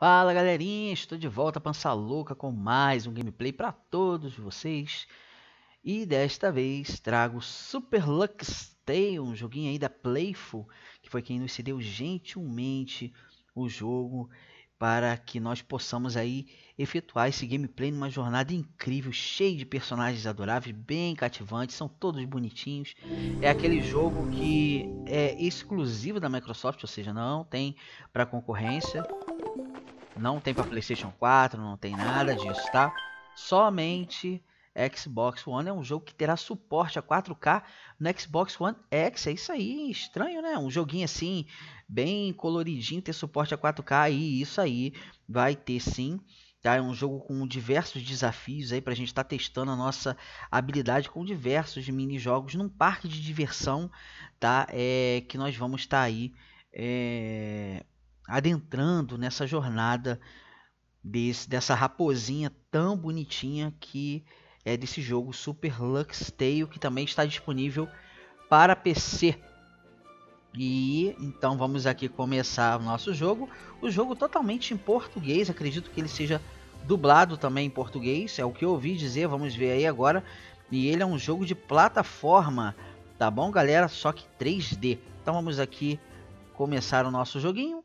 Fala galerinha, estou de volta Pança Louca com mais um gameplay para todos vocês. E desta vez trago Super Lux Tale, um joguinho aí da Playful Que foi quem nos cedeu gentilmente o jogo Para que nós possamos aí efetuar esse gameplay numa jornada incrível Cheio de personagens adoráveis, bem cativantes, são todos bonitinhos. É aquele jogo que é exclusivo da Microsoft, ou seja, não tem para concorrência não tem para PlayStation 4, não tem nada disso, tá? Somente Xbox One é um jogo que terá suporte a 4K no Xbox One X. É isso aí, estranho, né? Um joguinho assim, bem coloridinho, ter suporte a 4K e isso aí vai ter sim. Tá? É um jogo com diversos desafios aí para a gente estar tá testando a nossa habilidade com diversos mini-jogos num parque de diversão, tá? É, que nós vamos estar tá aí é, adentrando nessa jornada desse, dessa raposinha tão bonitinha que é desse jogo Super Lux Tale, que também está disponível para PC. E então vamos aqui começar o nosso jogo. O jogo totalmente em português, acredito que ele seja dublado também em português, é o que eu ouvi dizer, vamos ver aí agora. E ele é um jogo de plataforma, tá bom, galera? Só que 3D. Então vamos aqui começar o nosso joguinho.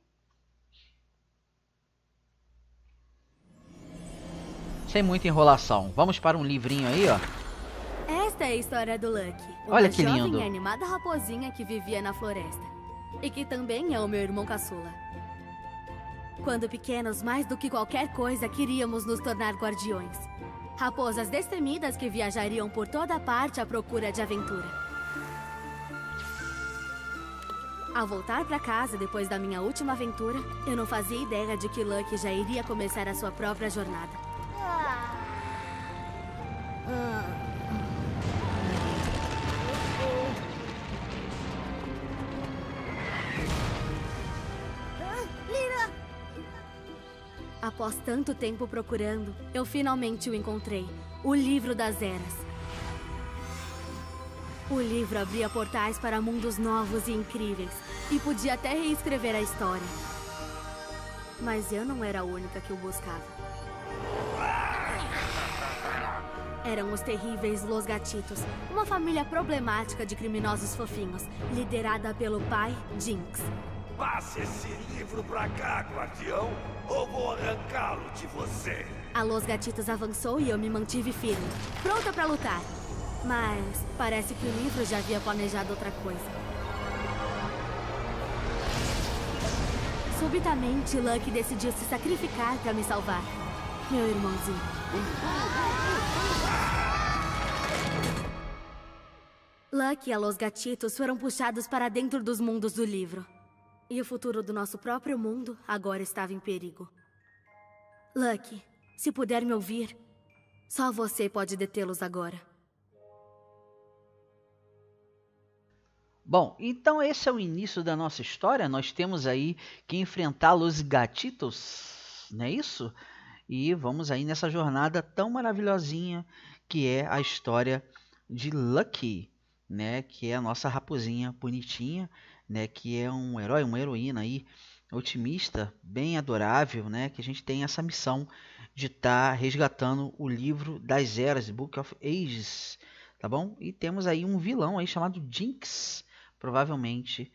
Sem muita enrolação. Vamos para um livrinho aí, ó. Esta é a história do Lucky. Olha que lindo. jovem e animada raposinha que vivia na floresta. E que também é o meu irmão caçula. Quando pequenos, mais do que qualquer coisa, queríamos nos tornar guardiões. Raposas destemidas que viajariam por toda parte à procura de aventura. Ao voltar para casa depois da minha última aventura, eu não fazia ideia de que Lucky já iria começar a sua própria jornada. Após tanto tempo procurando, eu finalmente o encontrei. O Livro das Eras. O livro abria portais para mundos novos e incríveis. E podia até reescrever a história. Mas eu não era a única que o buscava. Eram os terríveis Los Gatitos, uma família problemática de criminosos fofinhos, liderada pelo pai, Jinx. Passe esse livro pra cá, guardião, ou vou arrancá-lo de você. A Los Gatitos avançou e eu me mantive firme, pronta para lutar. Mas parece que o livro já havia planejado outra coisa. Subitamente, Lucky decidiu se sacrificar para me salvar. Meu irmãozinho. Lucky e Los Gatitos foram puxados para dentro dos mundos do livro. E o futuro do nosso próprio mundo agora estava em perigo. Lucky, se puder me ouvir, só você pode detê-los agora. Bom, então esse é o início da nossa história. Nós temos aí que enfrentar os gatitos, não é isso? E vamos aí nessa jornada tão maravilhosinha que é a história de Lucky né, que é a nossa raposinha bonitinha, né, que é um herói, uma heroína aí otimista, bem adorável, né, que a gente tem essa missão de estar tá resgatando o livro das eras, Book of Ages, tá bom? E temos aí um vilão aí chamado Jinx, provavelmente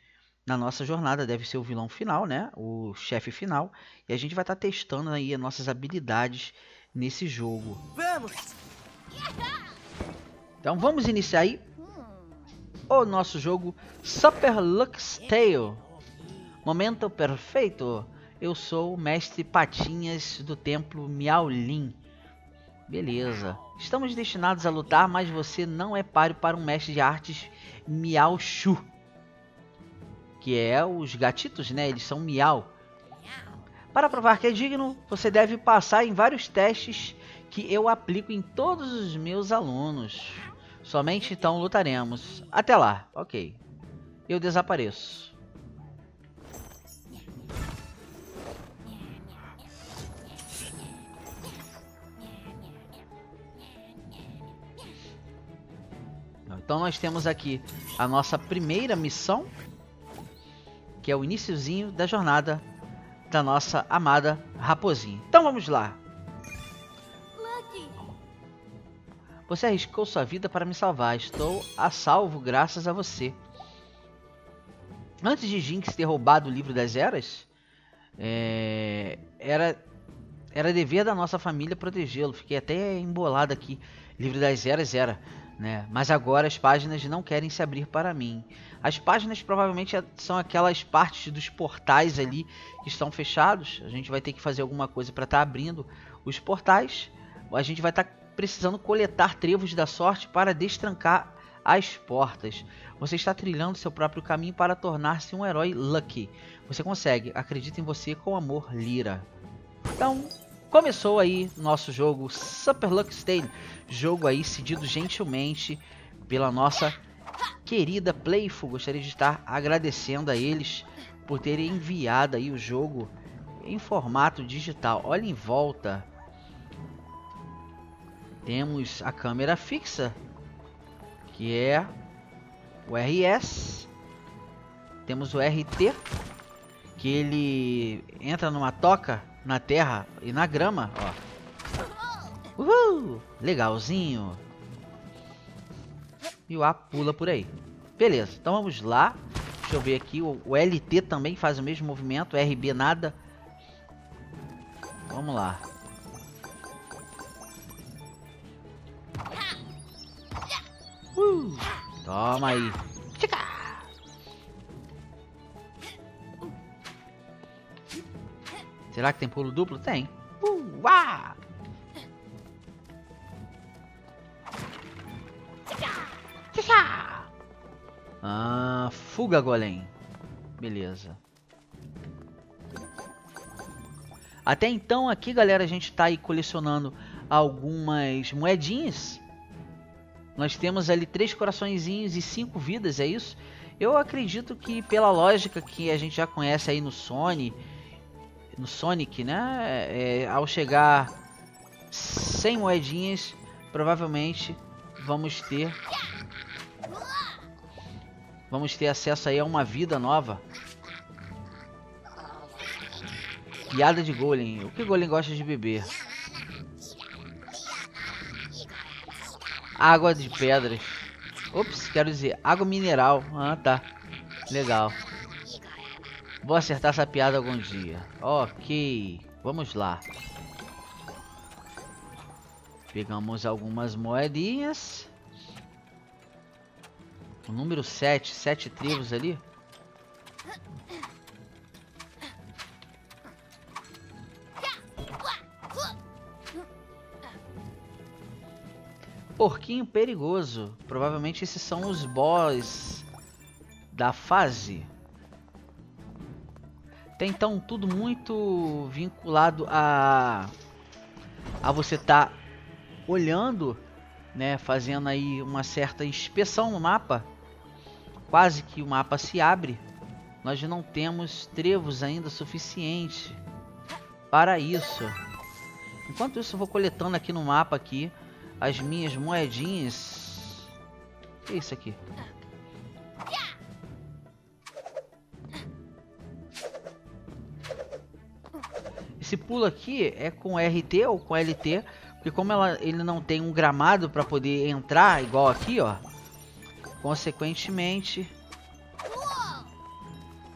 na nossa jornada deve ser o vilão final, né, o chefe final, e a gente vai estar tá testando aí as nossas habilidades nesse jogo. Vamos! Então vamos iniciar aí o nosso jogo Super Lux Tale. Momento perfeito. Eu sou o mestre Patinhas do templo Miaolin. Beleza. Estamos destinados a lutar, mas você não é páreo para um mestre de artes Miao Shu. Que é os gatitos, né? Eles são Miau. Para provar que é digno, você deve passar em vários testes que eu aplico em todos os meus alunos. Somente então lutaremos. Até lá, ok. Eu desapareço. Então nós temos aqui a nossa primeira missão, que é o iníciozinho da jornada da nossa amada raposinha. Então vamos lá. Você arriscou sua vida para me salvar. Estou a salvo graças a você. Antes de Jinx ter roubado o livro das eras, é, era era dever da nossa família protegê-lo. Fiquei até embolado aqui. Livro das eras era, né? Mas agora as páginas não querem se abrir para mim. As páginas provavelmente são aquelas partes dos portais ali que estão fechados. A gente vai ter que fazer alguma coisa para estar tá abrindo os portais. A gente vai estar tá precisando coletar trevos da sorte para destrancar as portas. Você está trilhando seu próprio caminho para tornar-se um herói Lucky. Você consegue. Acredita em você com amor, Lira. Então, começou aí nosso jogo Super Lucky Tale. Jogo aí cedido gentilmente pela nossa querida Playful. Gostaria de estar agradecendo a eles por terem enviado aí o jogo em formato digital. Olha em volta. Temos a câmera fixa, que é o RS. Temos o RT, que ele entra numa toca na terra e na grama, ó. Uhul! Legalzinho. E o A pula por aí. Beleza, então vamos lá. Deixa eu ver aqui. O, o LT também faz o mesmo movimento. RB nada. Vamos lá. Uh, toma aí. Será que tem pulo duplo? Tem. Uh, ah! Ah, fuga golem. Beleza. Até então aqui, galera, a gente está aí colecionando algumas moedinhas. Nós temos ali três coraçõezinhos e cinco vidas, é isso? Eu acredito que pela lógica que a gente já conhece aí no Sony no Sonic, né? É, ao chegar 100 moedinhas, provavelmente vamos ter vamos ter acesso aí a uma vida nova. Piada de Golem. O que Golem gosta de beber? Água de pedras. Ops, quero dizer, água mineral. Ah, tá. Legal. Vou acertar essa piada algum dia. Ok, vamos lá. Pegamos algumas moedinhas. O número 7, 7 tribos ali. Porquinho perigoso. Provavelmente esses são os boss da fase. Tem então tudo muito vinculado a a você estar tá olhando, né, fazendo aí uma certa inspeção no mapa. Quase que o mapa se abre. Nós não temos trevos ainda suficiente para isso. Enquanto isso, eu vou coletando aqui no mapa aqui as minhas moedinhas. O que é isso aqui? Esse pulo aqui é com RT ou com LT, porque como ela, ele não tem um gramado para poder entrar, igual aqui, ó. Consequentemente,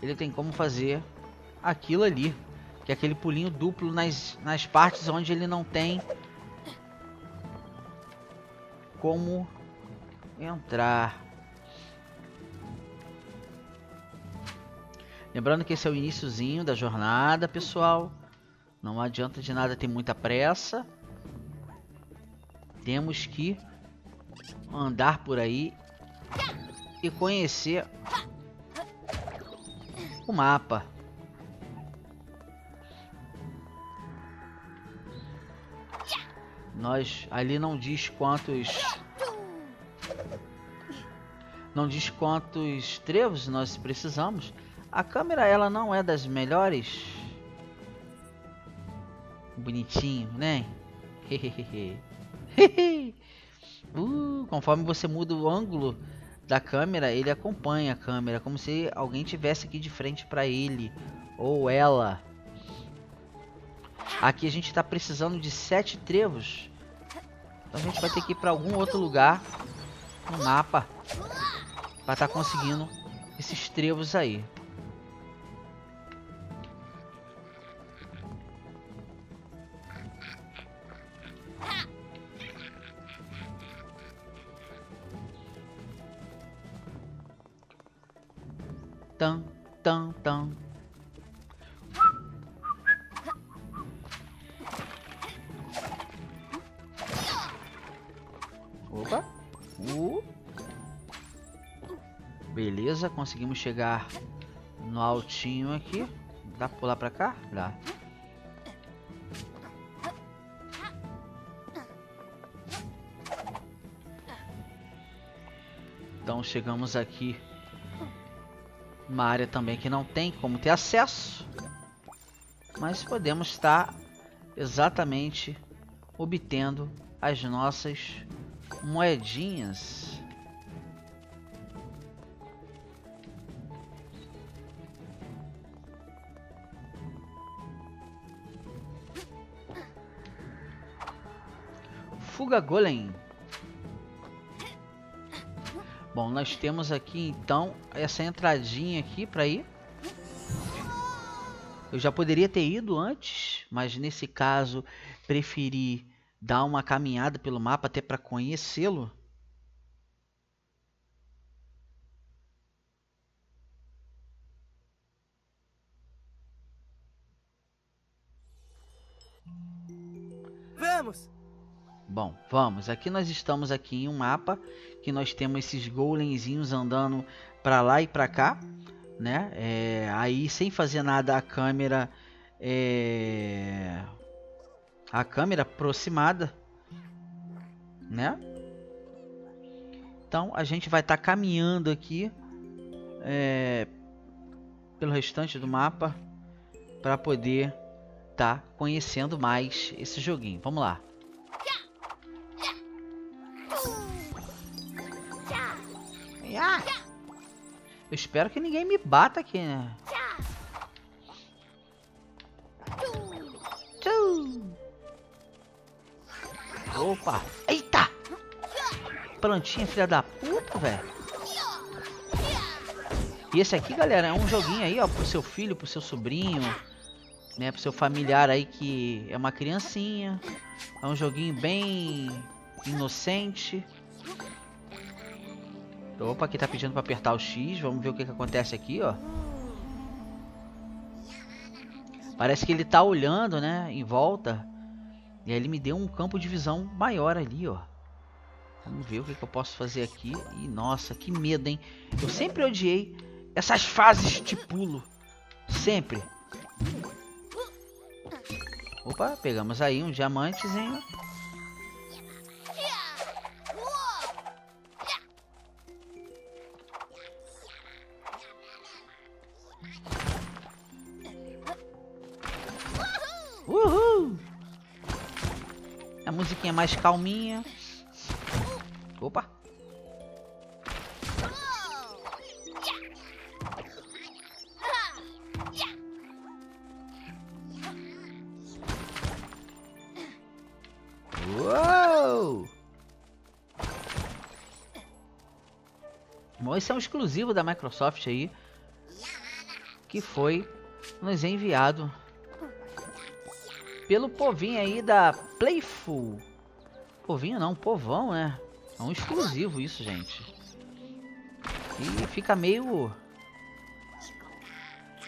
ele tem como fazer aquilo ali, que é aquele pulinho duplo nas, nas partes onde ele não tem como entrar. Lembrando que esse é o iníciozinho da jornada, pessoal. Não adianta de nada ter muita pressa. Temos que andar por aí e conhecer o mapa. Nós ali não diz quantos não diz quantos trevos nós precisamos. A câmera ela não é das melhores Bonitinho, né? uh, conforme você muda o ângulo da câmera, ele acompanha a câmera, como se alguém tivesse aqui de frente para ele ou ela. Aqui a gente está precisando de sete trevos. Então a gente vai ter que ir para algum outro lugar no mapa para estar tá conseguindo esses trevos aí. Conseguimos chegar no altinho aqui. Dá pra pular pra cá? Dá. Então chegamos aqui uma área também que não tem como ter acesso. Mas podemos estar exatamente obtendo as nossas moedinhas. Golem. Bom, nós temos aqui então essa entradinha aqui para ir. Eu já poderia ter ido antes, mas nesse caso preferi dar uma caminhada pelo mapa até para conhecê-lo. Vamos! Bom, vamos. Aqui nós estamos aqui em um mapa que nós temos esses golemzinhos andando para lá e para cá, né? É, aí sem fazer nada a câmera é, a câmera aproximada, né? Então a gente vai estar tá caminhando aqui é, pelo restante do mapa para poder estar tá conhecendo mais esse joguinho. Vamos lá. Eu espero que ninguém me bata aqui, né? Opa! Eita! Plantinha, filha da puta, velho. E esse aqui, galera, é um joguinho aí, ó, pro seu filho, pro seu sobrinho, né, pro seu familiar aí que é uma criancinha. É um joguinho bem inocente. Opa, aqui tá pedindo pra apertar o X. Vamos ver o que, que acontece aqui, ó. Parece que ele tá olhando, né, em volta. E aí ele me deu um campo de visão maior ali, ó. Vamos ver o que, que eu posso fazer aqui. E nossa, que medo, hein. Eu sempre odiei essas fases de pulo. Sempre. Opa, pegamos aí um diamantezinho. Musiquinha mais calminha. Opa! Uou! Bom, esse é um exclusivo da Microsoft aí. Que foi nos enviado pelo povinho aí da Playful. Povinho não, povão, né? É um exclusivo isso, gente. E fica meio...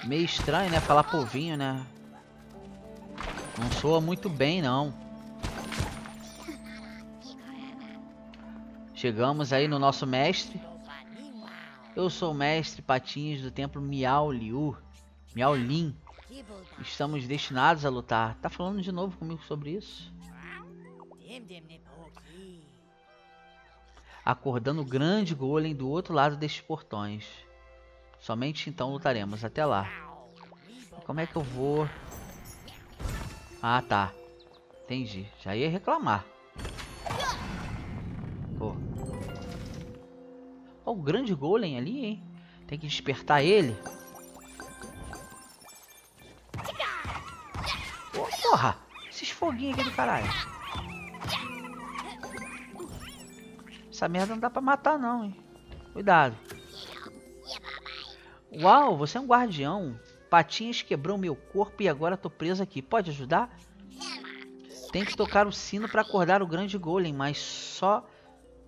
Meio estranho, né? Falar povinho, né? Não soa muito bem, não. Chegamos aí no nosso mestre. Eu sou o mestre Patinhos do templo Miao Liu. Miao Lin. Estamos destinados a lutar. Tá falando de novo comigo sobre isso? Acordando o grande golem do outro lado destes portões. Somente então lutaremos. Até lá. Como é que eu vou... Ah, tá. Entendi. Já ia reclamar. Pô. O grande golem ali, hein? Tem que despertar ele. Porra! Esses foguinhos aqui do caralho. Essa merda não dá pra matar não, hein. Cuidado. Uau, você é um guardião. Patinhas quebrou meu corpo e agora tô preso aqui. Pode ajudar? Tem que tocar o sino para acordar o grande golem, mas só...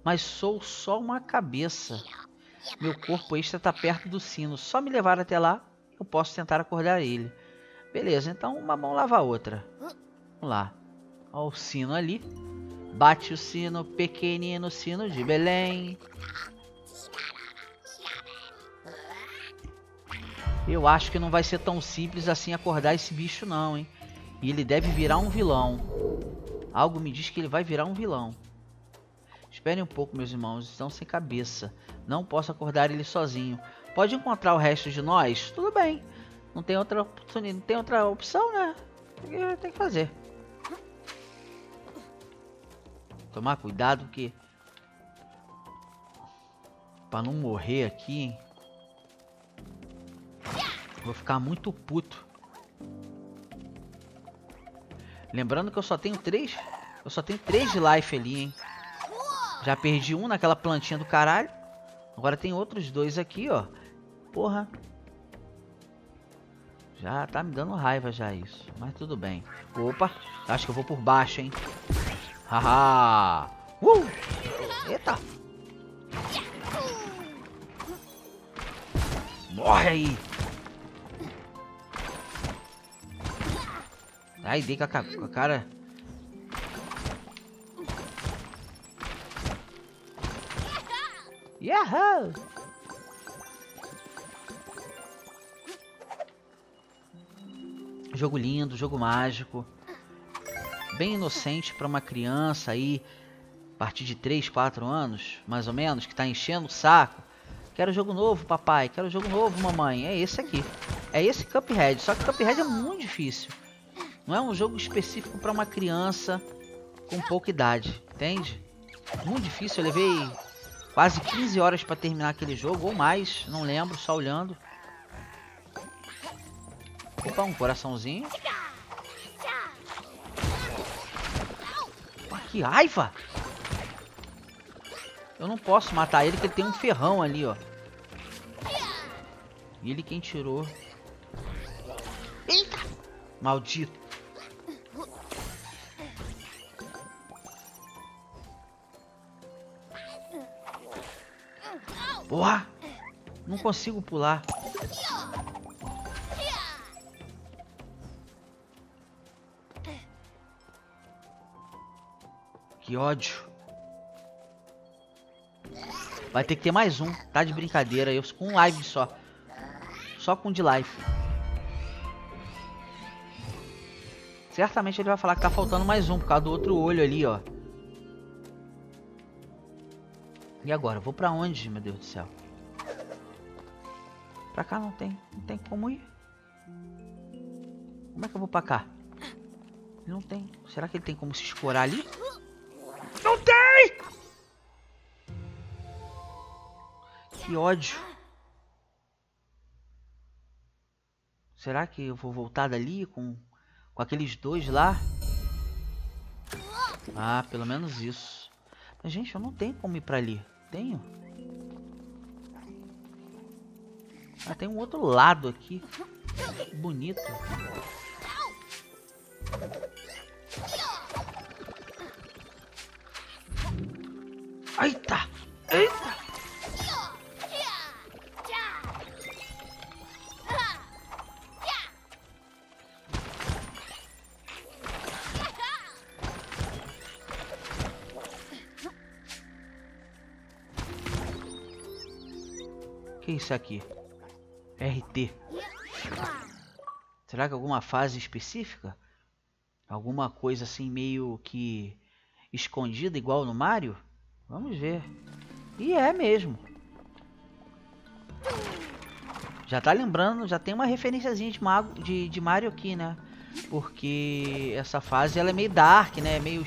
Mas sou só uma cabeça. Meu corpo extra tá perto do sino. Só me levar até lá, eu posso tentar acordar ele. Beleza, então uma mão lava a outra. Vamos lá. Olha o sino ali. Bate o sino, pequenino sino de Belém. Eu acho que não vai ser tão simples assim acordar esse bicho não, hein. E ele deve virar um vilão. Algo me diz que ele vai virar um vilão. Esperem um pouco, meus irmãos. Estão sem cabeça. Não posso acordar ele sozinho. Pode encontrar o resto de nós? Tudo bem. Não tem outra, não tem outra opção, né? Tem que fazer. Tomar cuidado que... Pra não morrer aqui, hein? Vou ficar muito puto. Lembrando que eu só tenho três. Eu só tenho três de life ali, hein? Já perdi um naquela plantinha do caralho. Agora tem outros dois aqui, ó. Porra. Já tá me dando raiva já isso. Mas tudo bem. Opa. Acho que eu vou por baixo, hein. Haha. Uh! Eita. Morre aí. Ai, dei com a, com a cara. Yahoo! Jogo lindo, jogo mágico. Bem inocente para uma criança aí, a partir de 3, 4 anos, mais ou menos, que está enchendo o saco. Quero jogo novo, papai. Quero jogo novo, mamãe. É esse aqui. É esse Cuphead. Só que Cuphead é muito difícil. Não é um jogo específico para uma criança com pouca idade, entende? Muito difícil, eu levei quase 15 horas para terminar aquele jogo, ou mais, não lembro, só olhando. Opa, um coraçãozinho. Que raiva! Eu não posso matar ele, porque ele tem um ferrão ali, ó. E ele quem tirou. Eita! Maldito. Porra! Não consigo pular. Que ódio. Vai ter que ter mais um. Tá de brincadeira. Eu com um live só. Só com de live. Certamente ele vai falar que tá faltando mais um por causa do outro olho ali, ó. E agora? Vou pra onde, meu Deus do céu? Pra cá não tem. Não tem como ir. Como é que eu vou pra cá? Não tem. Será que ele tem como se escorar ali? Não tem! Que ódio. Será que eu vou voltar dali com, com aqueles dois lá? Ah, pelo menos isso. Mas, gente, eu não tenho como ir pra ali. Tenho? Ah, tem um outro lado aqui. Bonito. Eita! Eita! que é isso aqui? RT. Será que alguma fase específica? Alguma coisa assim meio que escondida igual no Mario? Vamos ver. E é mesmo. Já tá lembrando, já tem uma referenciazinha de, Mago, de, de Mario aqui, né? Porque essa fase ela é meio dark, né? Meio...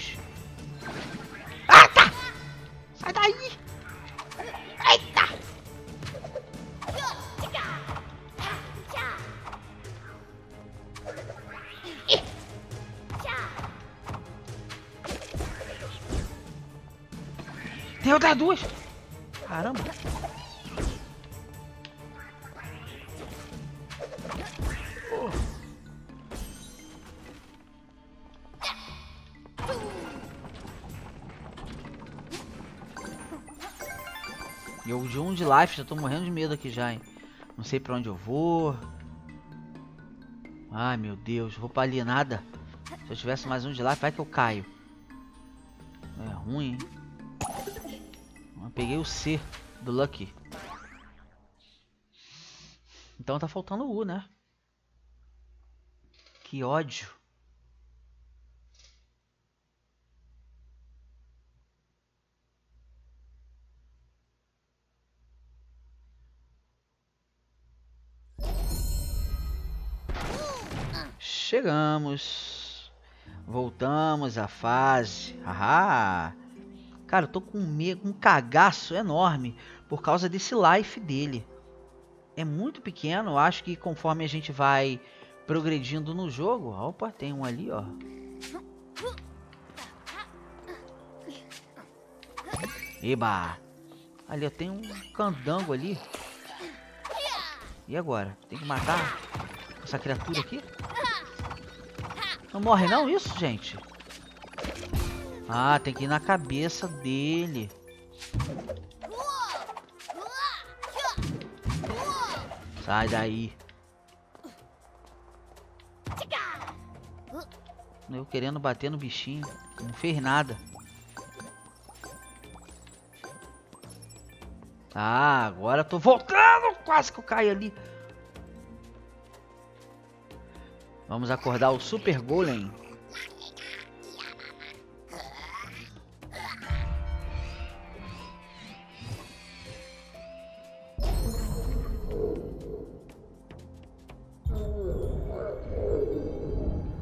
life, já tô morrendo de medo aqui já, hein? Não sei pra onde eu vou. Ai, meu Deus, vou pra ali nada. Se eu tivesse mais um de life, vai que eu caio. É ruim, hein? Eu peguei o C do Lucky. Então tá faltando o U, né? Que ódio. Chegamos. Voltamos à fase. Haha. Cara, eu tô com medo, um cagaço enorme por causa desse life dele. É muito pequeno, acho que conforme a gente vai progredindo no jogo... Opa, tem um ali, ó. Eba! Ali, ó, tem um candango ali. E agora? Tem que matar essa criatura aqui? Não morre não isso, gente? Ah, tem que ir na cabeça dele. Sai daí. Eu querendo bater no bichinho. Não fez nada. Ah, agora tô voltando. Quase que eu caio ali. Vamos acordar o Super Golem.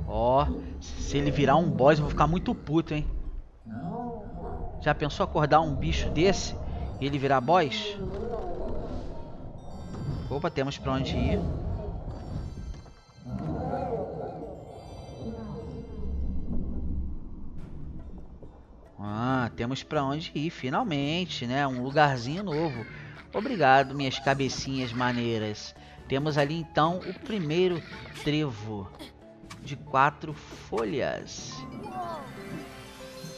Ó, se ele virar um boss eu vou ficar muito puto, hein? Já pensou acordar um bicho desse e ele virar boss? Opa, temos pra onde ir. Temos para onde ir, finalmente, né? Um lugarzinho novo. Obrigado, minhas cabecinhas maneiras. Temos ali então o primeiro trevo de quatro folhas.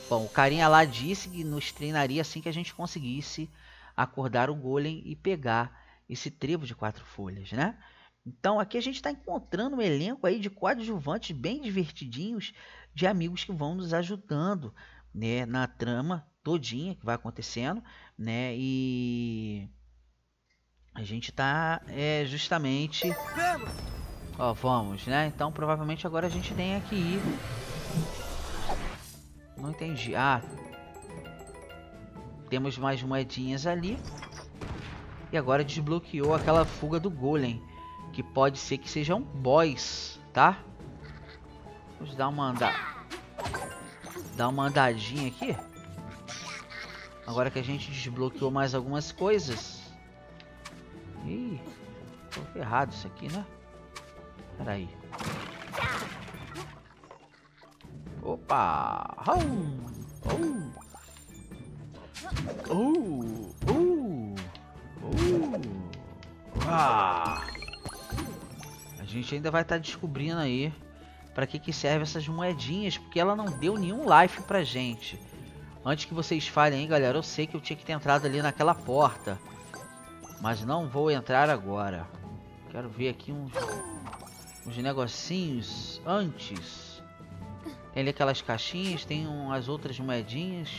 Bom, o carinha lá disse que nos treinaria assim que a gente conseguisse acordar o golem e pegar esse trevo de quatro folhas, né? Então aqui a gente está encontrando um elenco aí de coadjuvantes bem divertidinhos de amigos que vão nos ajudando né, na trama todinha que vai acontecendo, né? E a gente tá é, justamente ó, vamos, né? Então provavelmente agora a gente tem que ir. Não entendi. Ah, temos mais moedinhas ali. E agora desbloqueou aquela fuga do golem, que pode ser que seja um boss, tá? Vamos dar uma andada dar uma andadinha aqui. Agora que a gente desbloqueou mais algumas coisas. Ih, tô ferrado isso aqui, né? Pera aí. Opa! Oh! Oh! Oh! Oh! Oh! Ah! A gente ainda vai estar tá descobrindo aí para que, que serve essas moedinhas, porque ela não deu nenhum life pra gente. Antes que vocês falem aí, galera, eu sei que eu tinha que ter entrado ali naquela porta. Mas não vou entrar agora. Quero ver aqui uns, uns negocinhos antes. Tem ali aquelas caixinhas, tem um, as outras moedinhas.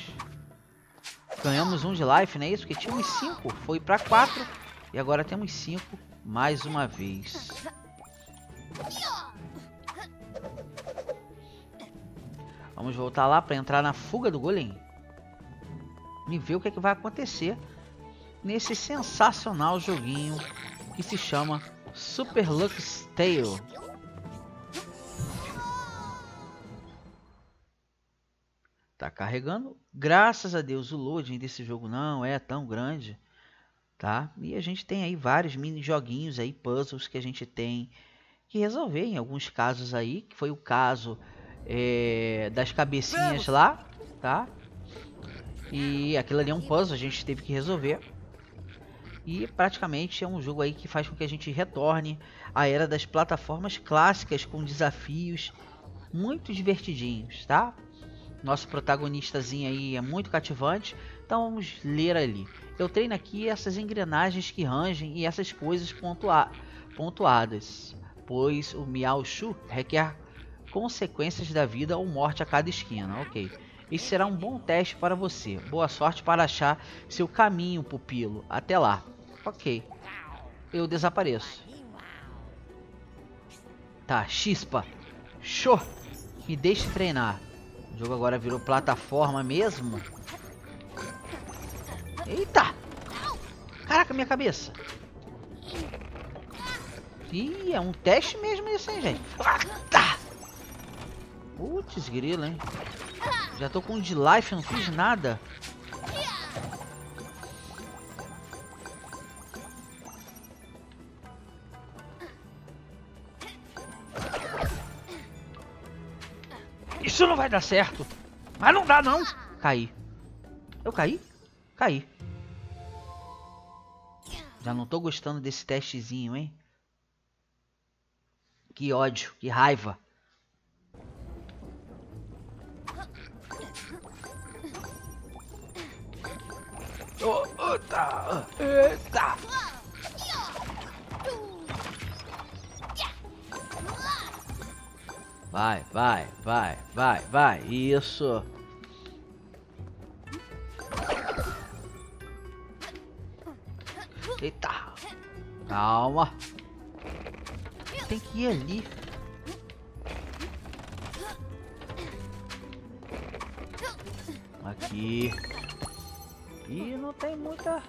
Ganhamos um de life, não é isso? Porque uns 5, foi para 4. E agora temos 5 mais uma vez. Vamos voltar lá para entrar na fuga do golem. E ver o que, é que vai acontecer nesse sensacional joguinho que se chama Super Lux Tale. Tá carregando. Graças a Deus o loading desse jogo não é tão grande, tá? E a gente tem aí vários mini joguinhos aí, puzzles que a gente tem que resolver em alguns casos aí, que foi o caso é, das cabecinhas lá, tá? E aquilo ali é um puzzle, a gente teve que resolver. E praticamente é um jogo aí que faz com que a gente retorne à era das plataformas clássicas com desafios muito divertidinhos, tá? Nosso protagonistazinho aí é muito cativante, então vamos ler ali. Eu treino aqui essas engrenagens que rangem e essas coisas pontua pontuadas, pois o Miao Shu requer consequências da vida ou morte a cada esquina, ok. Esse será um bom teste para você. Boa sorte para achar seu caminho, pupilo. Até lá. Ok. Eu desapareço. Tá, chispa. Show. Me deixe treinar. O jogo agora virou plataforma mesmo. Eita! Caraca, minha cabeça. Ih, é um teste mesmo isso, hein, gente? Ah, tá. Putz, grilo, hein? Já tô com de life, não fiz nada. Isso não vai dar certo. Mas não dá, não. Caí. Eu caí? Caí. Já não tô gostando desse testezinho, hein? Que ódio, que raiva. Tá. Eita. Vai, vai, vai, vai, vai. Isso. Eita. Calma. Tem que ir ali. Aqui. E não tem muita...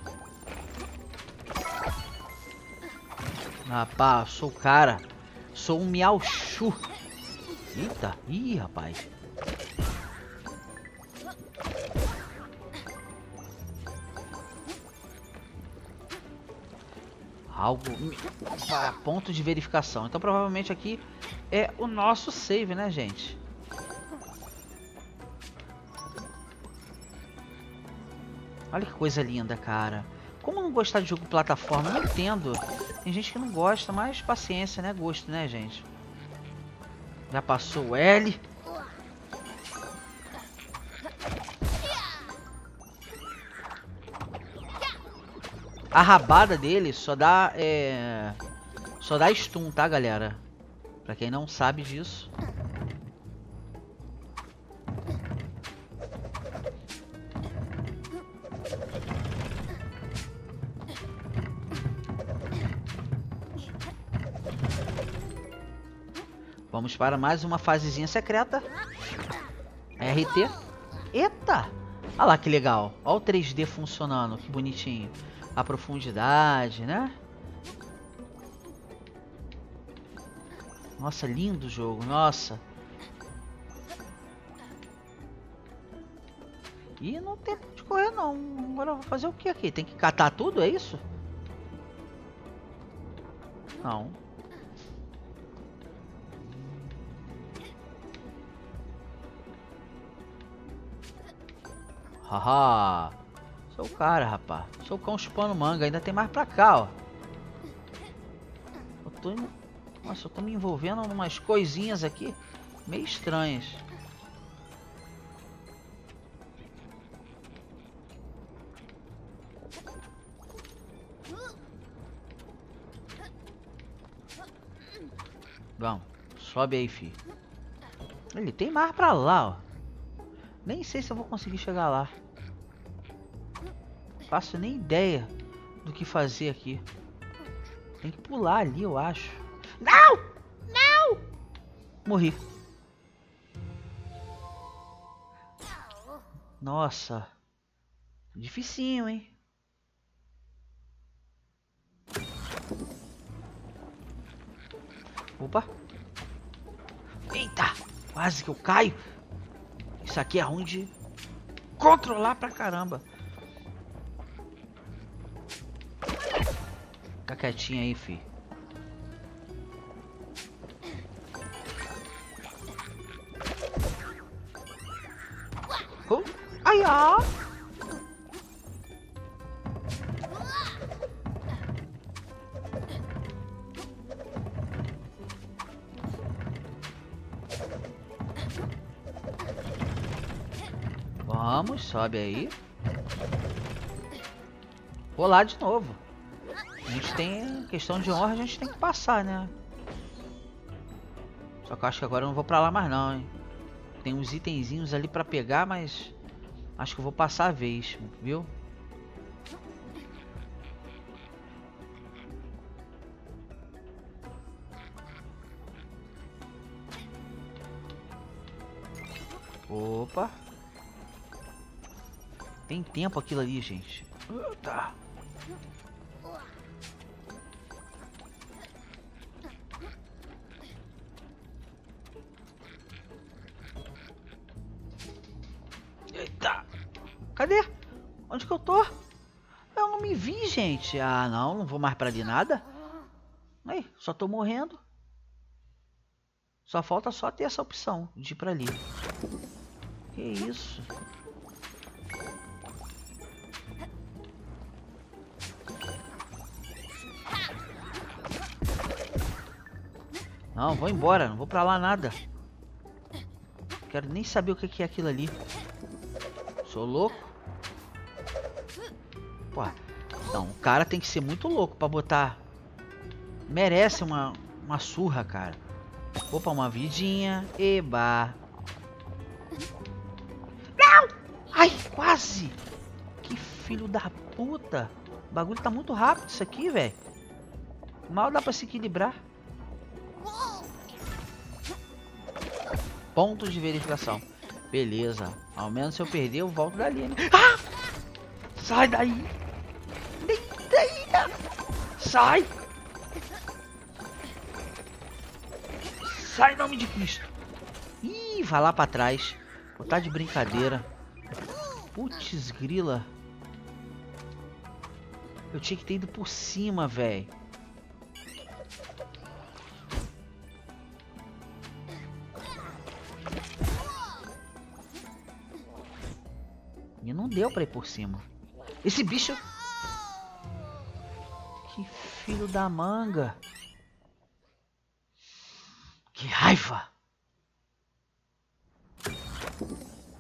Rapaz, sou o cara. Sou um Miau Chu. Eita, ih, rapaz. Algo ponto de verificação. Então provavelmente aqui é o nosso save, né, gente? Olha que coisa linda, cara. Como não gostar de jogo plataforma? Não entendo. Tem gente que não gosta, mas paciência, né? Gosto, né, gente? Já passou o L. A rabada dele só dá é... Só dá stun, tá, galera? Pra quem não sabe disso. Para mais uma fasezinha secreta. RT. Eita! Olha lá que legal. Olha o 3D funcionando. Que bonitinho. A profundidade, né? Nossa, lindo jogo. Nossa. E não tem de correr não. Agora eu vou fazer o que aqui? Tem que catar tudo, é isso? Não. Haha. Sou o cara, rapá. Sou o cão chupando manga. Ainda tem mais pra cá, ó. Eu tô... Nossa, eu tô me envolvendo em umas coisinhas aqui meio estranhas. Vamos, sobe aí, filho. Ele tem mais pra lá, ó. Nem sei se eu vou conseguir chegar lá faço nem ideia do que fazer aqui. Tem que pular ali, eu acho. Não! Não! Morri. Nossa. Dificinho, hein? Opa. Eita! Quase que eu caio. Isso aqui é ruim de controlar pra caramba. Fica quietinho aí, fi. Oh. Ai, ó. Vamos, sobe aí. Vou lá de novo. Gente tem questão de honra, a gente tem que passar, né? Só que eu acho que agora eu não vou pra lá mais não, hein? Tem uns itenzinhos ali pra pegar, mas... Acho que eu vou passar a vez, viu? Opa. Tem tempo aquilo ali, gente. Uh, tá. Gente. Ah, não. Não vou mais pra ali nada. Aí, só tô morrendo. Só falta só ter essa opção de ir pra ali. Que isso? Não, vou embora, não vou pra lá nada. Quero nem saber o que é aquilo ali. Sou louco? Cara tem que ser muito louco pra botar... Merece uma, uma surra, cara. Opa, uma vidinha. Eba. Não! Ai, quase! Que filho da puta. O bagulho tá muito rápido isso aqui, velho. Mal dá pra se equilibrar. Pontos de verificação. Beleza. Ao menos se eu perder, eu volto dali, né? Ah! Sai! Daí! Sai! Sai nome de Cristo! Ih, vai lá pra trás. Pô, tá de brincadeira. Putz, grila. Eu tinha que ter ido por cima, velho. E não deu pra ir por cima. Esse bicho... Filho da manga. Que raiva.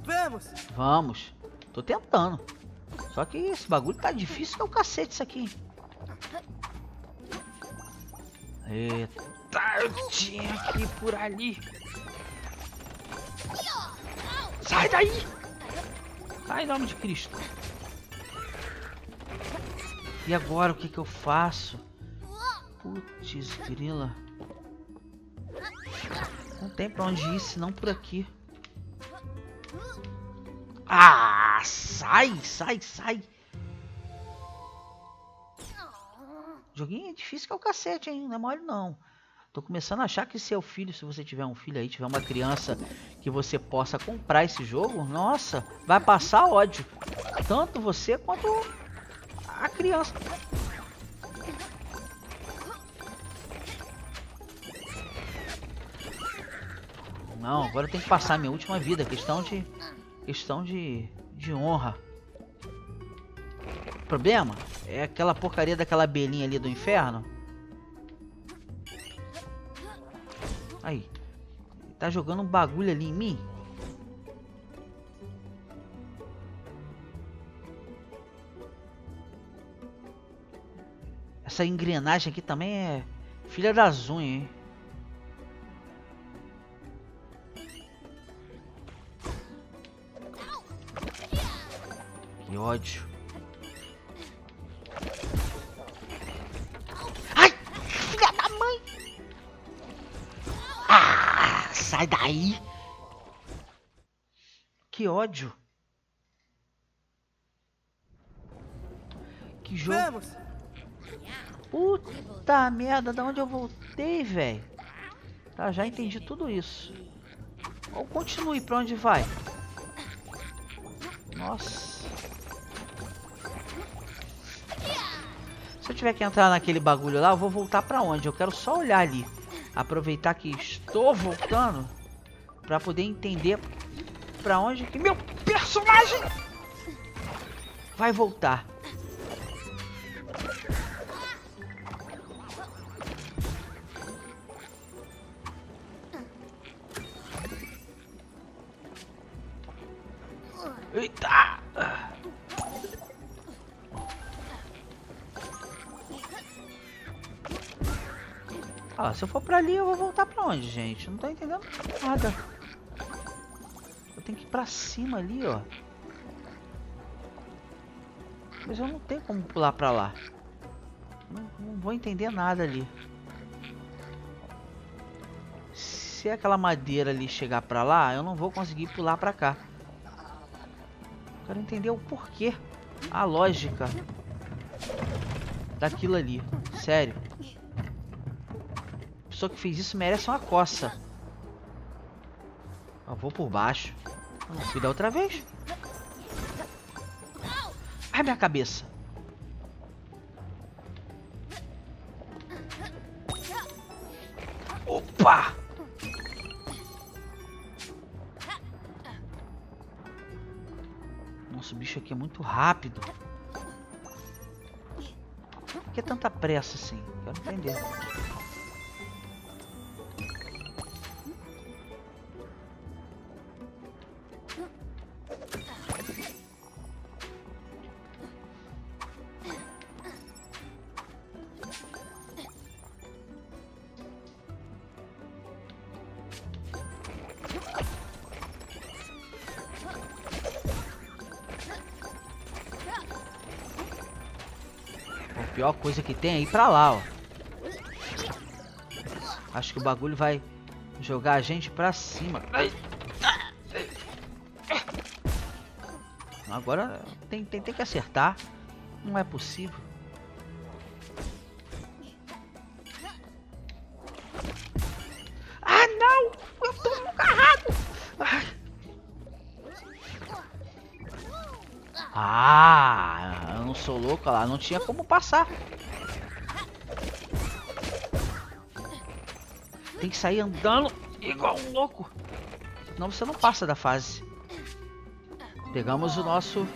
Vamos! Vamos. Tô tentando. Só que esse bagulho tá difícil que é o cacete isso aqui. Eita, eu tinha que ir por ali. Sai daí! Sai em nome de Cristo. E agora o que que eu faço? Putz, grila. Não tem pra onde ir senão por aqui. Ah, sai, sai, sai. Joguinho é difícil que é o cacete, hein? Não é mole não. Tô começando a achar que seu filho, se você tiver um filho aí, tiver uma criança que você possa comprar esse jogo, nossa, vai passar ódio. Tanto você quanto a criança. Não, agora eu tenho que passar minha última vida. Questão de. Questão de. de honra. O problema é aquela porcaria daquela abelhinha ali do inferno. Aí. Tá jogando um bagulho ali em mim. Essa engrenagem aqui também é filha das unhas, hein? Que ódio. Ai! Filha da mãe! Ah! Sai daí! Que ódio! Que jogo! Vamos! Puta merda, da onde eu voltei, velho? Tá, já entendi tudo isso. Ou continue pra onde vai? Nossa. Se eu tiver que entrar naquele bagulho lá, eu vou voltar pra onde? Eu quero só olhar ali. Aproveitar que estou voltando pra poder entender pra onde que meu personagem vai voltar. Ah, se eu for pra ali, eu vou voltar pra onde, gente? Não tô entendendo nada. Eu tenho que ir pra cima ali, ó. Mas eu não tenho como pular pra lá. Não, não vou entender nada ali. Se aquela madeira ali chegar pra lá, eu não vou conseguir pular pra cá. Quero entender o porquê. A lógica. Daquilo ali. Sério. Pessoa que fez isso merece uma coça. Eu vou por baixo. Cuidar outra vez. Ai, minha cabeça. Opa! Nossa, o bicho aqui é muito rápido. Por que tanta pressa assim? Quero entender. Pior coisa que tem é ir pra lá, ó. Acho que o bagulho vai jogar a gente pra cima. Agora tem, tem, tem que acertar. Não é possível. Louco, lá não tinha como passar. Tem que sair andando igual um louco. Senão você não passa da fase. Pegamos o nosso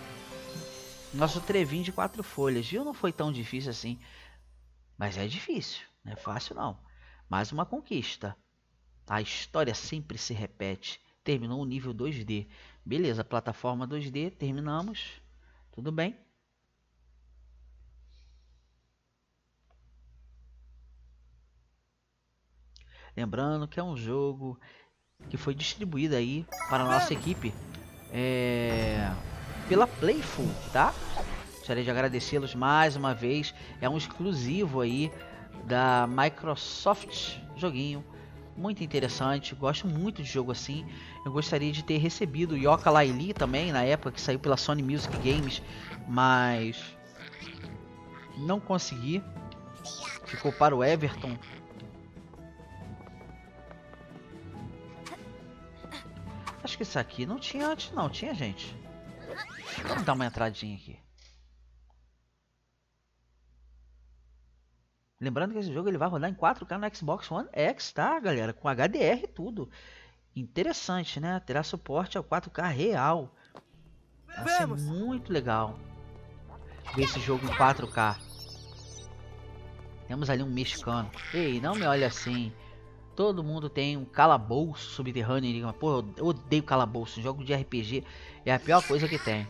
nosso trevinho de quatro folhas. Viu? Não foi tão difícil assim. Mas é difícil. Não é fácil não. Mais uma conquista. A história sempre se repete. Terminou o nível 2D. Beleza, plataforma 2D. Terminamos. Tudo bem. Lembrando que é um jogo que foi distribuído aí para a nossa equipe é, pela Playful, tá? Gostaria de agradecê-los mais uma vez. É um exclusivo aí da Microsoft, joguinho muito interessante. Gosto muito de jogo assim. Eu gostaria de ter recebido o Yoka Laili também na época que saiu pela Sony Music Games, mas não consegui. Ficou para o Everton Acho que isso aqui não tinha antes não, tinha gente. Vamos dar uma entradinha aqui. Lembrando que esse jogo ele vai rodar em 4K no Xbox One X, tá, galera? Com HDR e tudo. Interessante, né? Terá suporte ao 4K real. Vai ser muito legal ver esse jogo em 4K. Temos ali um mexicano. Ei, não me olha assim. Todo mundo tem um calabouço subterrâneo enigma. Pô, eu odeio calabouço. Jogo de RPG é a pior coisa que tem.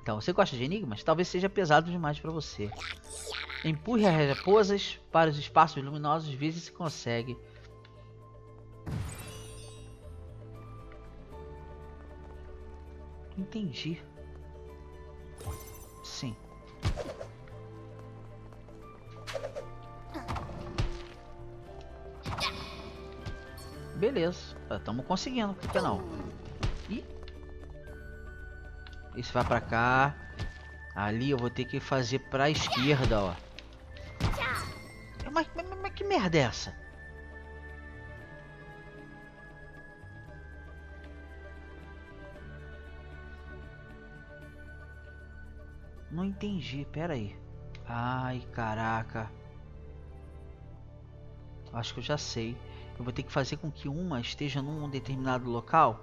Então, você gosta de enigmas? Talvez seja pesado demais para você. Empurre as raposas para os espaços luminosos, veja se consegue. Entendi. Sim. Beleza, estamos conseguindo, por que não? Ih. Esse vai pra cá. Ali eu vou ter que fazer pra esquerda, ó. Mas, mas, mas que merda é essa? Não entendi, pera aí. Ai, caraca. Acho que eu já sei eu vou ter que fazer com que uma esteja num determinado local.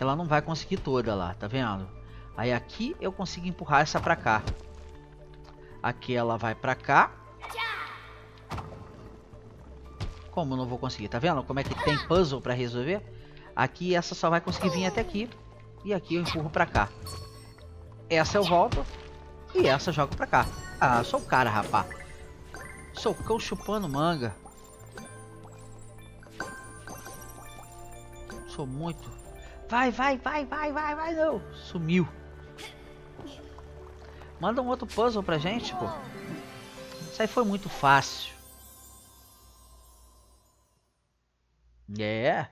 Ela não vai conseguir toda lá, tá vendo? Aí aqui eu consigo empurrar essa pra cá. Aqui ela vai pra cá. Como eu não vou conseguir? Tá vendo como é que tem puzzle pra resolver? Aqui essa só vai conseguir vir até aqui. e aqui eu empurro pra cá. Essa eu volto e essa eu jogo pra cá. Ah, sou o cara, rapá. Sou o cão chupando manga. Sou muito. Vai, vai, vai, vai, vai, vai, não. Sumiu. Manda um outro puzzle pra gente, pô. Isso aí foi muito fácil. É.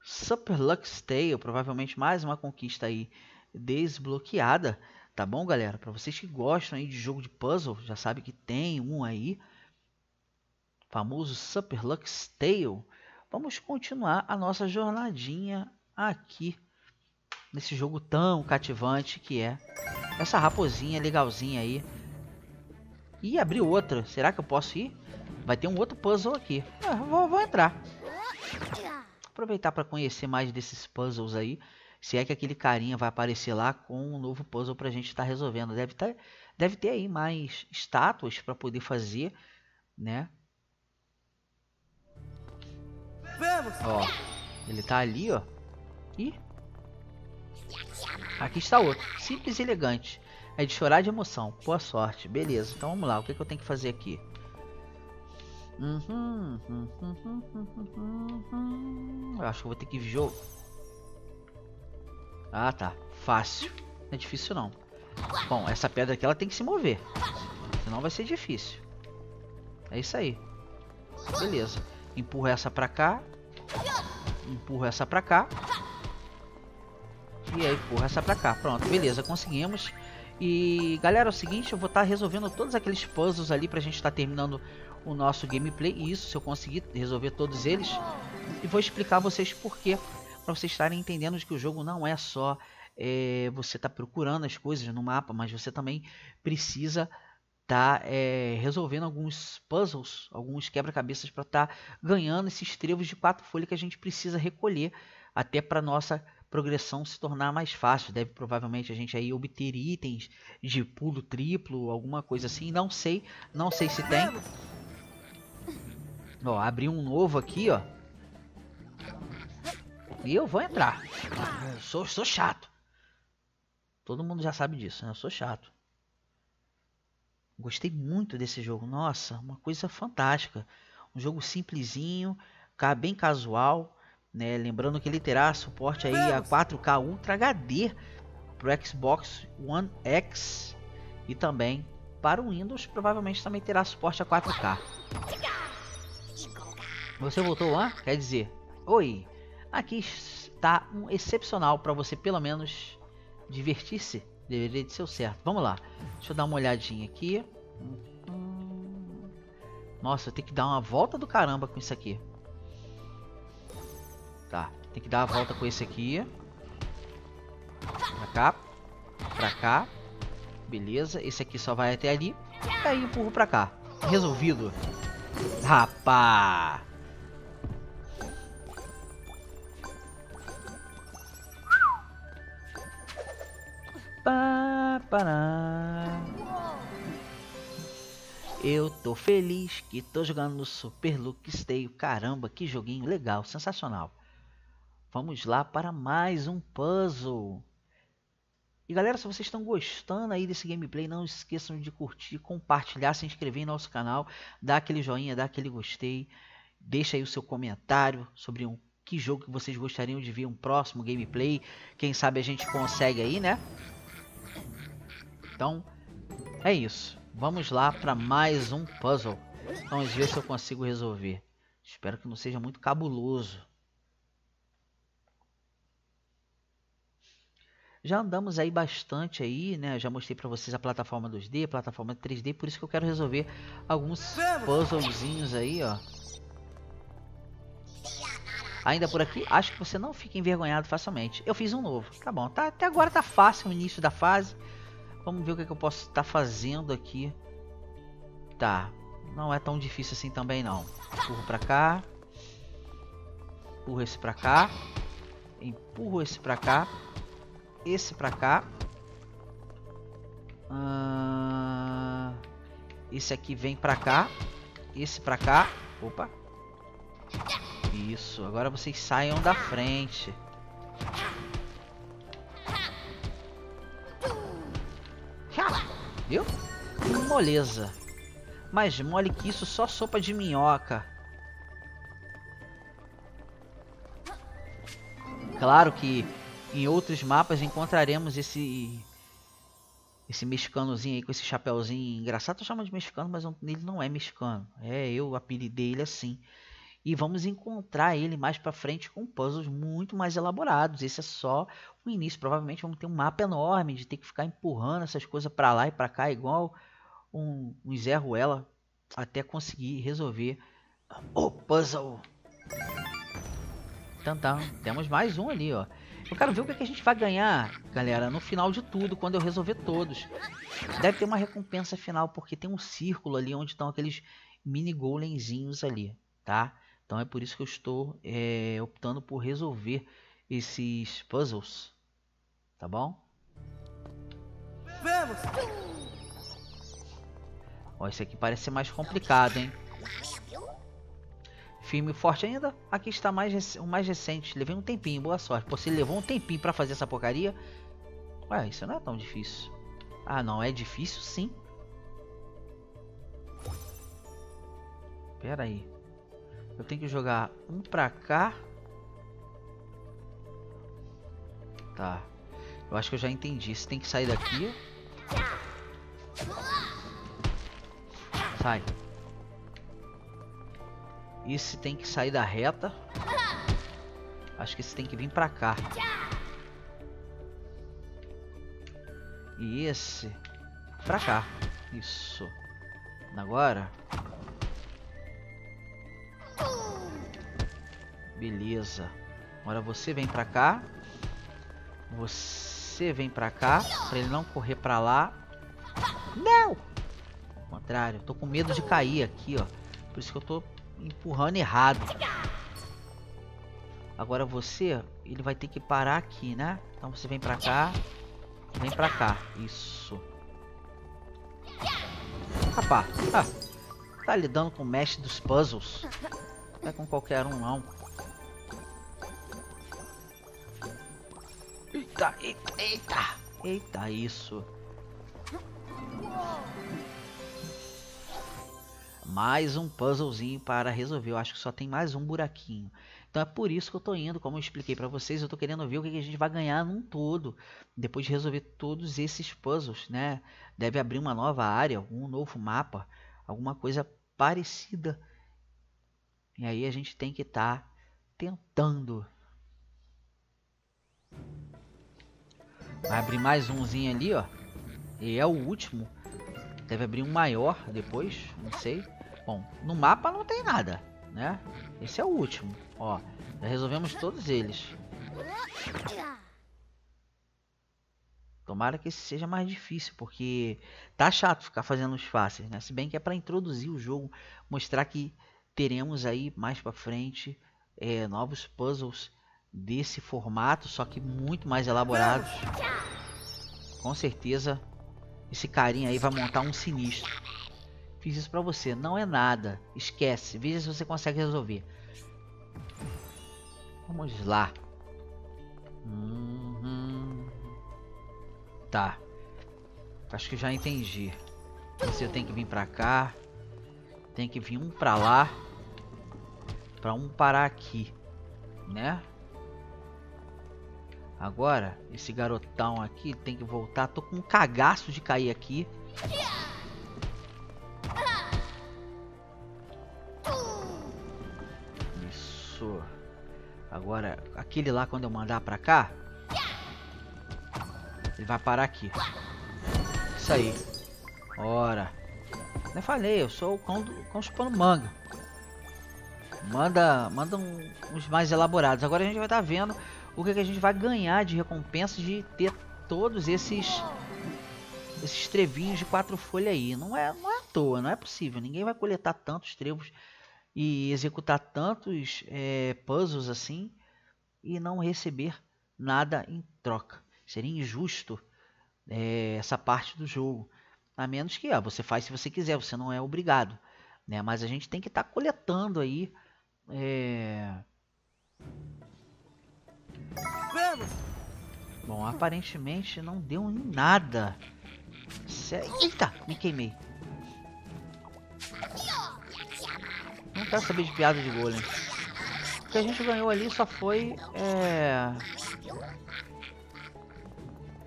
Super Lux Tale, provavelmente mais uma conquista aí desbloqueada, tá bom, galera? Para vocês que gostam aí de jogo de puzzle, já sabe que tem um aí, famoso Super Lux Tale. Vamos continuar a nossa jornadinha aqui nesse jogo tão cativante que é essa raposinha legalzinha aí. E abrir outra. Será que eu posso ir? Vai ter um outro puzzle aqui. Ah, vou, vou entrar. Aproveitar para conhecer mais desses puzzles aí. Se é que aquele carinha vai aparecer lá com um novo puzzle para a gente estar tá resolvendo. Deve, tá, deve ter aí mais estátuas para poder fazer, né? Ó, ele tá ali, ó. E aqui está outro. Simples e elegante. É de chorar de emoção. Boa sorte. Beleza. Então vamos lá. O que, é que eu tenho que fazer aqui? Eu acho que eu vou ter que jogo. Ah, tá. Fácil. Não é difícil não. Bom, essa pedra aqui ela tem que se mover. Senão vai ser difícil. É isso aí. Beleza. Empurra essa pra cá. Empurra essa pra cá. E aí empurra essa pra cá. Pronto, beleza. Conseguimos. E galera, é o seguinte, eu vou estar tá resolvendo todos aqueles puzzles ali pra gente estar tá terminando o nosso gameplay. Isso, se eu conseguir resolver todos eles. E vou explicar a vocês porquê. Pra vocês estarem entendendo de que o jogo não é só é, você tá procurando as coisas no mapa, mas você também precisa tá é, resolvendo alguns puzzles, alguns quebra-cabeças para estar tá ganhando esses trevos de quatro folhas que a gente precisa recolher até para nossa progressão se tornar mais fácil. Deve provavelmente a gente aí obter itens de pulo triplo, alguma coisa assim. Não sei, não sei se tem. Ó, abri um novo aqui, ó. E eu vou entrar. Sou, sou chato. Todo mundo já sabe disso, né? Eu sou chato. Gostei muito desse jogo. Nossa, uma coisa fantástica. Um jogo simplesinho, bem casual. Né? Lembrando que ele terá suporte aí a 4K Ultra HD para o Xbox One X e também para o Windows. Provavelmente também terá suporte a 4K. Você voltou lá? Quer dizer, oi, aqui está um excepcional para você pelo menos divertir-se. Deveria de ser o certo. Vamos lá. Deixa eu dar uma olhadinha aqui. Nossa, tem que dar uma volta do caramba com isso aqui. Tá, tem que dar a volta com esse aqui. Pra cá. Pra cá. Beleza, esse aqui só vai até ali. E aí empurro pra cá. Resolvido. Rapá! Pá, pará. Eu tô feliz que tô jogando no Super Lux Tale. Caramba, que joguinho legal, sensacional. Vamos lá para mais um puzzle. E galera, se vocês estão gostando aí desse gameplay, não esqueçam de curtir, compartilhar, se inscrever em nosso canal, dar aquele joinha, dar aquele gostei. Deixa aí o seu comentário sobre um que jogo que vocês gostariam de ver um próximo gameplay. Quem sabe a gente consegue aí, né? Então, é isso. Vamos lá para mais um puzzle. Vamos ver se eu consigo resolver. Espero que não seja muito cabuloso. Já andamos aí bastante aí, né? Já mostrei para vocês a plataforma 2D, a plataforma 3D, por isso que eu quero resolver alguns puzzlezinhos aí, ó. Ainda por aqui, acho que você não fica envergonhado facilmente. Eu fiz um novo, tá bom. Tá, até agora tá fácil o início da fase. Vamos ver o que, é que eu posso estar tá fazendo aqui. Tá, não é tão difícil assim também não. Empurro pra cá. Empurro esse pra cá. Empurro esse pra cá esse pra cá. Uh, esse aqui vem pra cá. Esse pra cá. Opa. Isso. Agora vocês saiam da frente. Viu? Moleza. Mais mole que isso, só sopa de minhoca. Claro que em outros mapas encontraremos esse esse mexicanozinho aí com esse chapéuzinho engraçado. Eu chamo de mexicano, mas ele não é mexicano. É, eu apelidei ele assim. E vamos encontrar ele mais para frente com puzzles muito mais elaborados. Esse é só o início. Provavelmente vamos ter um mapa enorme de ter que ficar empurrando essas coisas para lá e para cá, igual um, um Zé Ruela, até conseguir resolver o puzzle. Então, temos mais um ali, ó. Eu quero ver o que, é que a gente vai ganhar, galera, no final de tudo, quando eu resolver todos. Deve ter uma recompensa final, porque tem um círculo ali onde estão aqueles mini golemzinhos ali, tá? Então é por isso que eu estou é, optando por resolver esses puzzles, tá bom? Vamos! Ó, esse aqui parece ser mais complicado, hein? firme e forte ainda. Aqui está mais o mais recente. Levei um tempinho, boa sorte. Pô, você levou um tempinho pra fazer essa porcaria. Ué, isso não é tão difícil. Ah, não, é difícil sim. Pera aí. Eu tenho que jogar um pra cá. Tá. Eu acho que eu já entendi. Você tem que sair daqui. Sai. Esse tem que sair da reta. Acho que esse tem que vir pra cá. E esse pra cá. Isso. Agora. Beleza. Agora você vem pra cá. Você vem pra cá. Pra ele não correr pra lá. Não! Ao contrário. Tô com medo de cair aqui, ó. Por isso que eu tô empurrando errado. Agora você, ele vai ter que parar aqui, né? Então você vem pra cá. Vem pra cá. Isso. Rapaz, ah, tá lidando com o mestre dos puzzles. Não é com qualquer um, não. Eita, eita, eita. Eita, isso. mais um puzzlezinho para resolver. Eu acho que só tem mais um buraquinho. Então é por isso que eu estou indo, como eu expliquei para vocês, eu estou querendo ver o que a gente vai ganhar num todo, depois de resolver todos esses puzzles, né? Deve abrir uma nova área, um novo mapa, alguma coisa parecida. E aí a gente tem que estar tá tentando. Vai abrir mais umzinho ali, ó. E é o último. Deve abrir um maior depois, não sei. Bom, no mapa não tem nada, né? Esse é o último. Ó, já resolvemos todos eles. Tomara que esse seja mais difícil, porque tá chato ficar fazendo os fáceis, né? Se bem que é para introduzir o jogo, mostrar que teremos aí mais para frente é, novos puzzles desse formato, só que muito mais elaborados. Com certeza esse carinha aí vai montar um sinistro. Fiz isso pra você. Não é nada. Esquece. Veja se você consegue resolver. Vamos lá. Uhum. Tá. Acho que já entendi. Você tem que vir pra cá. Tem que vir um pra lá. Pra um parar aqui. Né? Agora, esse garotão aqui tem que voltar. Tô com um cagaço de cair aqui. Agora, aquele lá, quando eu mandar pra cá, ele vai parar aqui. Isso aí. Ora. Nem falei, eu sou o cão, do, cão chupando manga. Manda, manda um, uns mais elaborados. Agora a gente vai estar tá vendo o que, que a gente vai ganhar de recompensa de ter todos esses esses trevinhos de quatro folhas aí. Não é, não é à toa, não é possível. Ninguém vai coletar tantos trevos e executar tantos é, puzzles assim e não receber nada em troca. Seria injusto é, essa parte do jogo. A menos que ó, você faz se você quiser, você não é obrigado. Né? Mas a gente tem que estar tá coletando aí. É... Vamos! Bom, aparentemente não deu em nada. Eita, me queimei. Não quero saber de piada de golem. O que a gente ganhou ali só foi... É...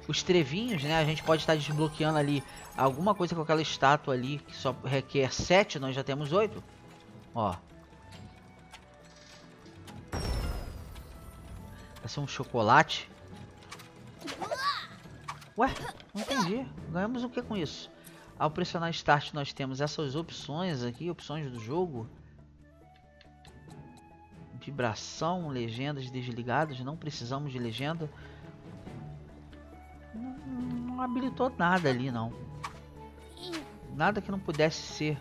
Os trevinhos, né? A gente pode estar desbloqueando ali alguma coisa com aquela estátua ali que só requer 7, nós já temos 8. Ó. É um chocolate. Ué, não entendi. Ganhamos o que com isso? Ao pressionar Start nós temos essas opções aqui, opções do jogo. Vibração, legendas desligadas, não precisamos de legenda. Não, não habilitou nada ali não. Nada que não pudesse ser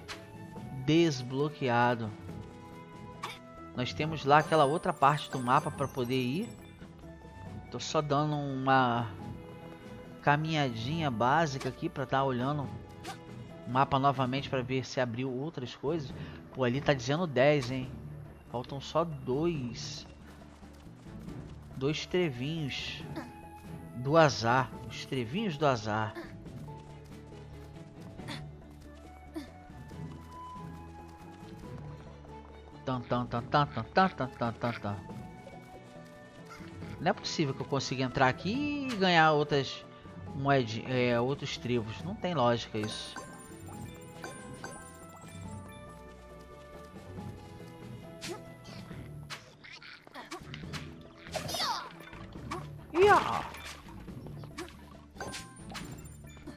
desbloqueado. Nós temos lá aquela outra parte do mapa para poder ir. Tô só dando uma caminhadinha básica aqui para estar tá olhando o mapa novamente para ver se abriu outras coisas. Pô, ali tá dizendo 10, hein? Faltam só dois. Dois trevinhos do azar. Os trevinhos do azar. Tan, tan, tan, tan, tan, tan, tan, tan, tan. Não é possível que eu consiga entrar aqui e ganhar outras moedas, é, outros tribos. Não tem lógica isso.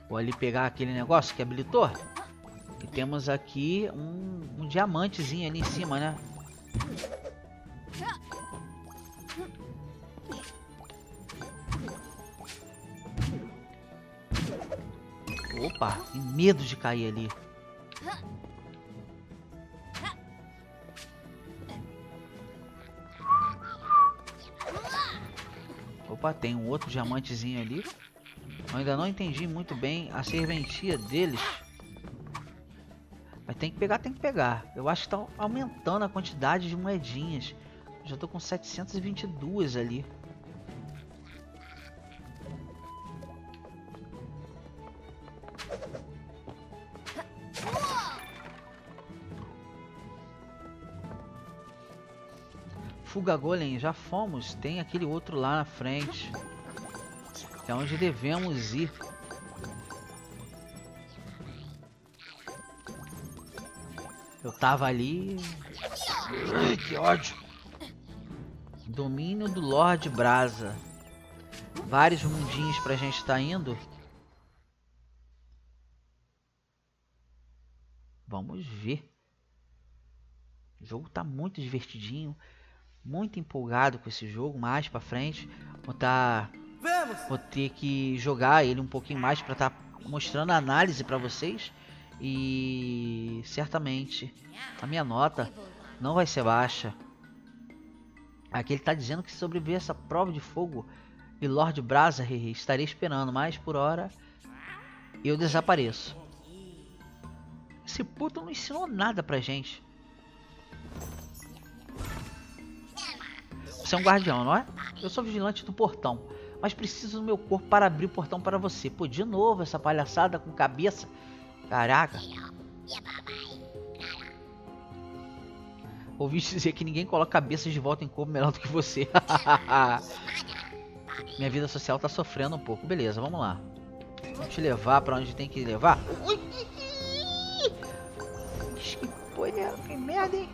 Vou ali pegar aquele negócio que habilitou. E temos aqui um, um diamantezinho ali em cima, né? Opa, tem medo de cair ali. Opa, tem um outro diamantezinho ali. Eu ainda não entendi muito bem a serventia deles. Mas tem que pegar, tem que pegar. Eu acho que tá aumentando a quantidade de moedinhas. Já tô com 722 ali. Fuga Golem, já fomos. Tem aquele outro lá na frente. Que é onde devemos ir. Eu tava ali. Ai, que ódio. Domínio do Lorde Brasa. Vários mundinhos pra gente tá indo. Vamos ver. O jogo tá muito divertidinho. Muito empolgado com esse jogo. Mais pra frente. Vou tá. Vou ter que jogar ele um pouquinho mais para estar tá mostrando a análise para vocês. E certamente a minha nota não vai ser baixa. Aqui ele está dizendo que sobreviver essa prova de fogo e Lord Brasa estarei esperando, mas por hora eu desapareço. Esse puto não ensinou nada pra gente. Você é um guardião, não é? Eu sou vigilante do portão, mas preciso do meu corpo para abrir o portão para você. Pô, de novo essa palhaçada com cabeça. Caraca. Ouvi dizer que ninguém coloca cabeças de volta em corpo melhor do que você. Minha vida social tá sofrendo um pouco. Beleza, vamos lá. Vamos te levar para onde tem que levar. Que que merda, hein?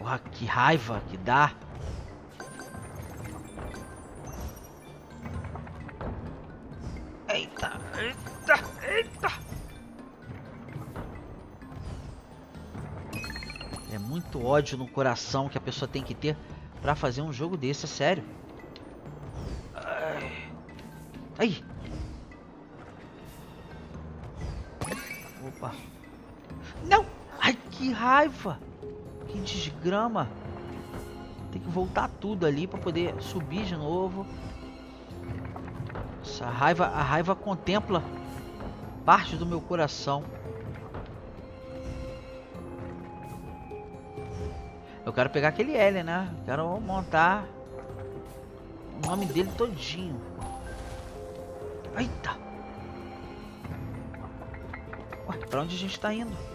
Porra, que raiva que dá. Eita, eita, eita. É muito ódio no coração que a pessoa tem que ter pra fazer um jogo desse, é sério. Ai. Opa. Não! Ai, que raiva! Que desgrama! Tem que voltar tudo ali para poder subir de novo. Essa raiva, a raiva contempla parte do meu coração. Eu quero pegar aquele L, né? Quero montar o nome dele todinho. Eita! Ué, pra onde a gente tá indo?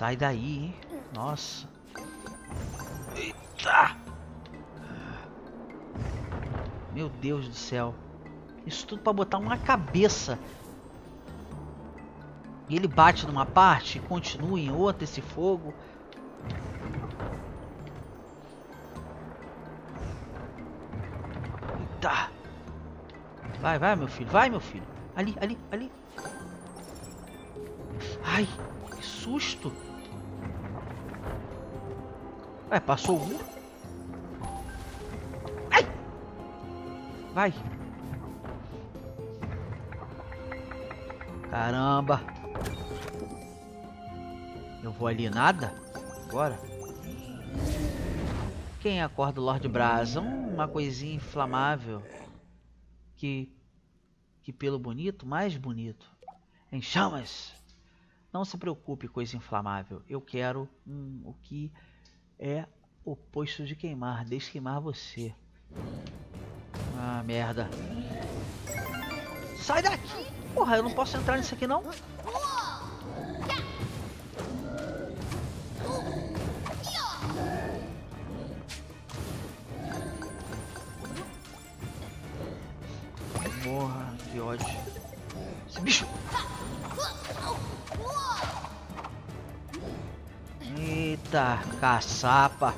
Sai daí, hein? Nossa. Eita! Meu Deus do céu. Isso tudo pra botar uma cabeça. E ele bate numa parte e continua em outra esse fogo. Eita! Vai, vai, meu filho. Vai, meu filho. Ali, ali, ali. Ai, que susto. Ué, passou um. Ai! Vai. Caramba. Eu vou ali nada? Agora? Quem acorda o Lord Brasa? Uma coisinha inflamável. Que... Que pelo bonito, mais bonito. Em chamas. Não se preocupe, coisa inflamável. Eu quero hum, o que é oposto de queimar. Deixe queimar você. Ah, merda. Sai daqui! Porra, eu não posso entrar nisso aqui não? Eita, caçapa!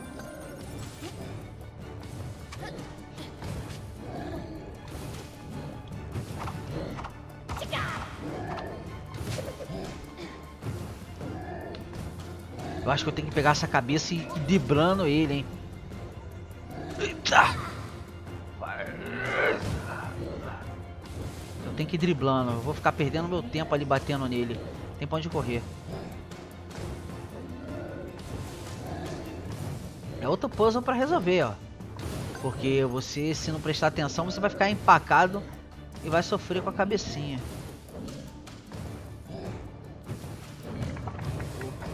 Eu acho que eu tenho que pegar essa cabeça e ir driblando ele, hein? Eita! Eu tenho que ir driblando. Eu vou ficar perdendo meu tempo ali batendo nele. Tem pra onde correr. É outro puzzle pra resolver, ó. Porque você, se não prestar atenção, você vai ficar empacado e vai sofrer com a cabecinha.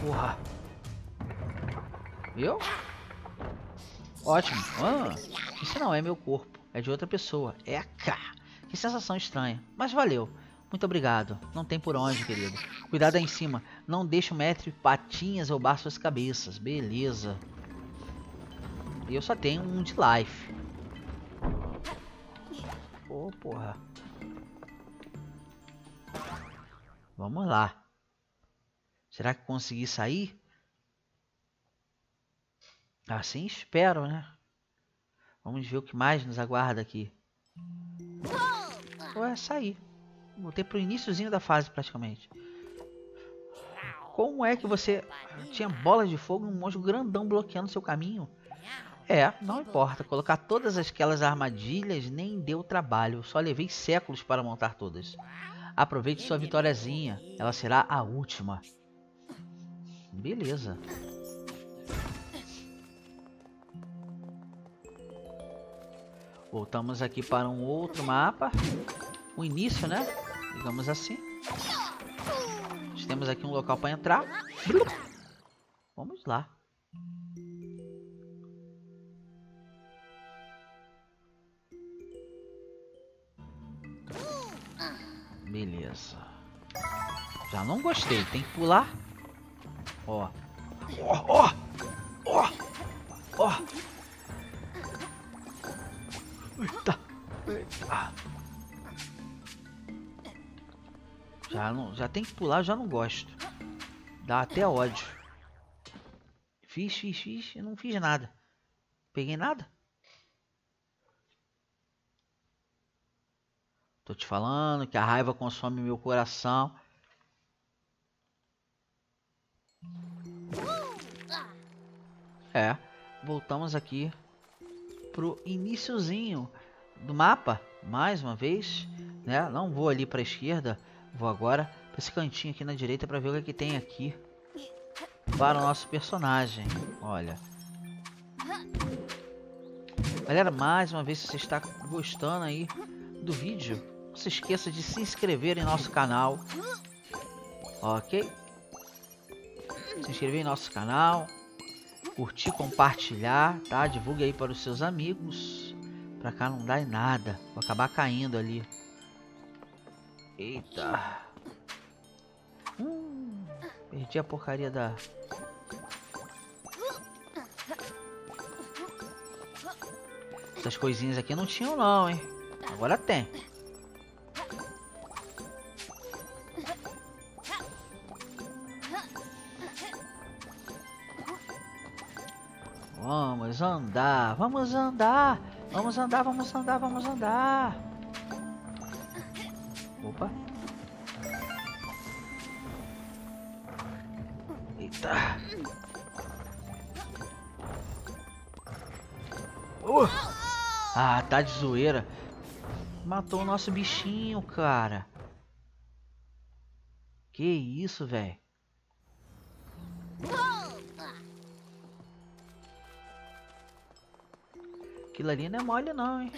Porra. Viu? Ótimo. Ah, isso não é meu corpo. É de outra pessoa. É a K. Que sensação estranha. Mas valeu. Muito obrigado. Não tem por onde, querido. Cuidado aí em cima. Não deixe o mestre patinhas roubar suas cabeças. Beleza. E eu só tenho um de life. Pô, oh, porra. Vamos lá. Será que consegui sair? Assim espero, né? Vamos ver o que mais nos aguarda aqui. Ué, sair. Voltei pro iníciozinho da fase praticamente. Como é que você tinha bolas de fogo e um monstro grandão bloqueando seu caminho? É, não importa. Colocar todas aquelas armadilhas nem deu trabalho. Só levei séculos para montar todas. Aproveite sua vitóriazinha. Ela será a última. Beleza. Voltamos aqui para um outro mapa. O início, né? Digamos assim. Temos aqui um local para entrar. Vamos lá. Beleza. Já não gostei. Tem que pular. Ó. Ó, ó. Ó. Ó. Eita. Eita. Já, não, já tem que pular, já não gosto. Dá até ódio. Fiz, fiz, fiz. Eu não fiz nada. Peguei nada. Tô te falando que a raiva consome meu coração. É, voltamos aqui pro iníciozinho do mapa, mais uma vez, né? Não vou ali para a esquerda, vou agora para esse cantinho aqui na direita para ver o que, é que tem aqui para o nosso personagem. Olha. Galera, mais uma vez, se você está gostando aí do vídeo, se esqueça de se inscrever em nosso canal. Ok? Se inscrever em nosso canal. curtir, compartilhar, tá? Divulgue aí para os seus amigos. Pra cá não dá em nada. Vou acabar caindo ali. Eita. Hum, perdi a porcaria da... Essas coisinhas aqui não tinham não, hein? Agora tem. Vamos andar, vamos andar, vamos andar, vamos andar, vamos andar. Opa. Eita. Uh. Ah, tá de zoeira. Matou o nosso bichinho, cara. Que isso, velho. Aquilo ali não é mole não, hein?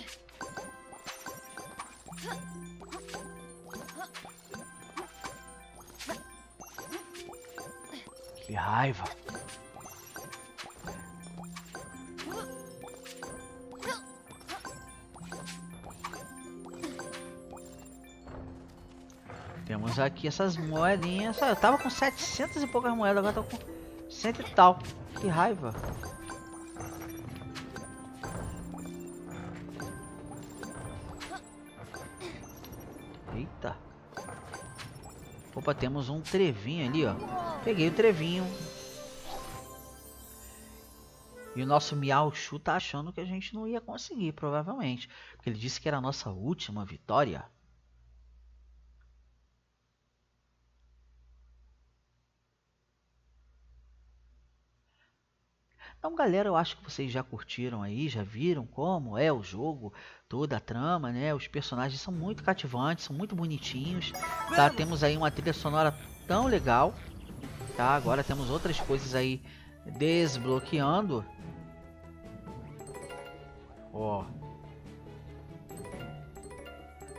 Que raiva. Temos aqui essas moedinhas. Eu tava com 700 e poucas moedas, agora tô com 100 e tal. Que raiva. Opa, temos um trevinho ali, ó. Peguei o trevinho. E o nosso Miaushu tá achando que a gente não ia conseguir, provavelmente. Porque ele disse que era a nossa última vitória. Então, galera, eu acho que vocês já curtiram aí, já viram como é o jogo, toda a trama, né? Os personagens são muito cativantes, são muito bonitinhos, tá? Temos aí uma trilha sonora tão legal, tá? Agora temos outras coisas aí desbloqueando. Ó.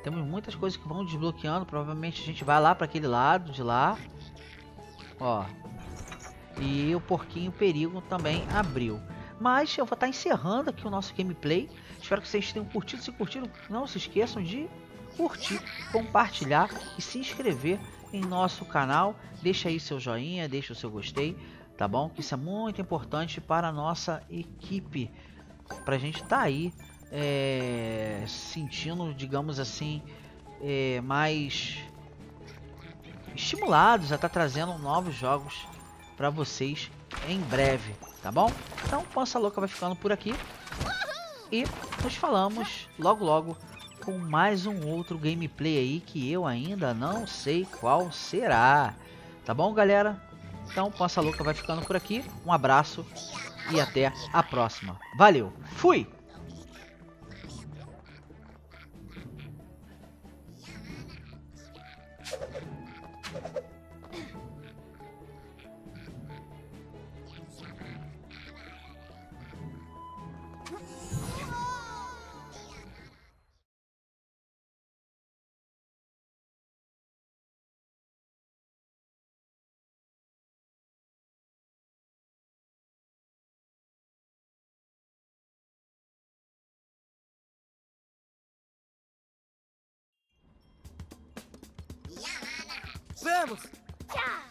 Temos muitas coisas que vão desbloqueando, provavelmente a gente vai lá para aquele lado de lá. Ó, e o Porquinho Perigo também abriu. Mas eu vou estar encerrando aqui o nosso gameplay. Espero que vocês tenham curtido. Se curtiram, não se esqueçam de curtir, compartilhar e se inscrever em nosso canal. Deixa aí seu joinha, deixa o seu gostei, tá bom? Isso é muito importante para a nossa equipe. Para a gente estar tá aí é, sentindo, digamos assim, é, mais estimulados a estar tá trazendo novos jogos para vocês em breve, tá bom? Então, Pança Louca vai ficando por aqui. E nos falamos logo logo com mais um outro gameplay aí que eu ainda não sei qual será. Tá bom, galera? Então, Pança Louca vai ficando por aqui. Um abraço e até a próxima. Valeu, fui! Vamos! Vamos!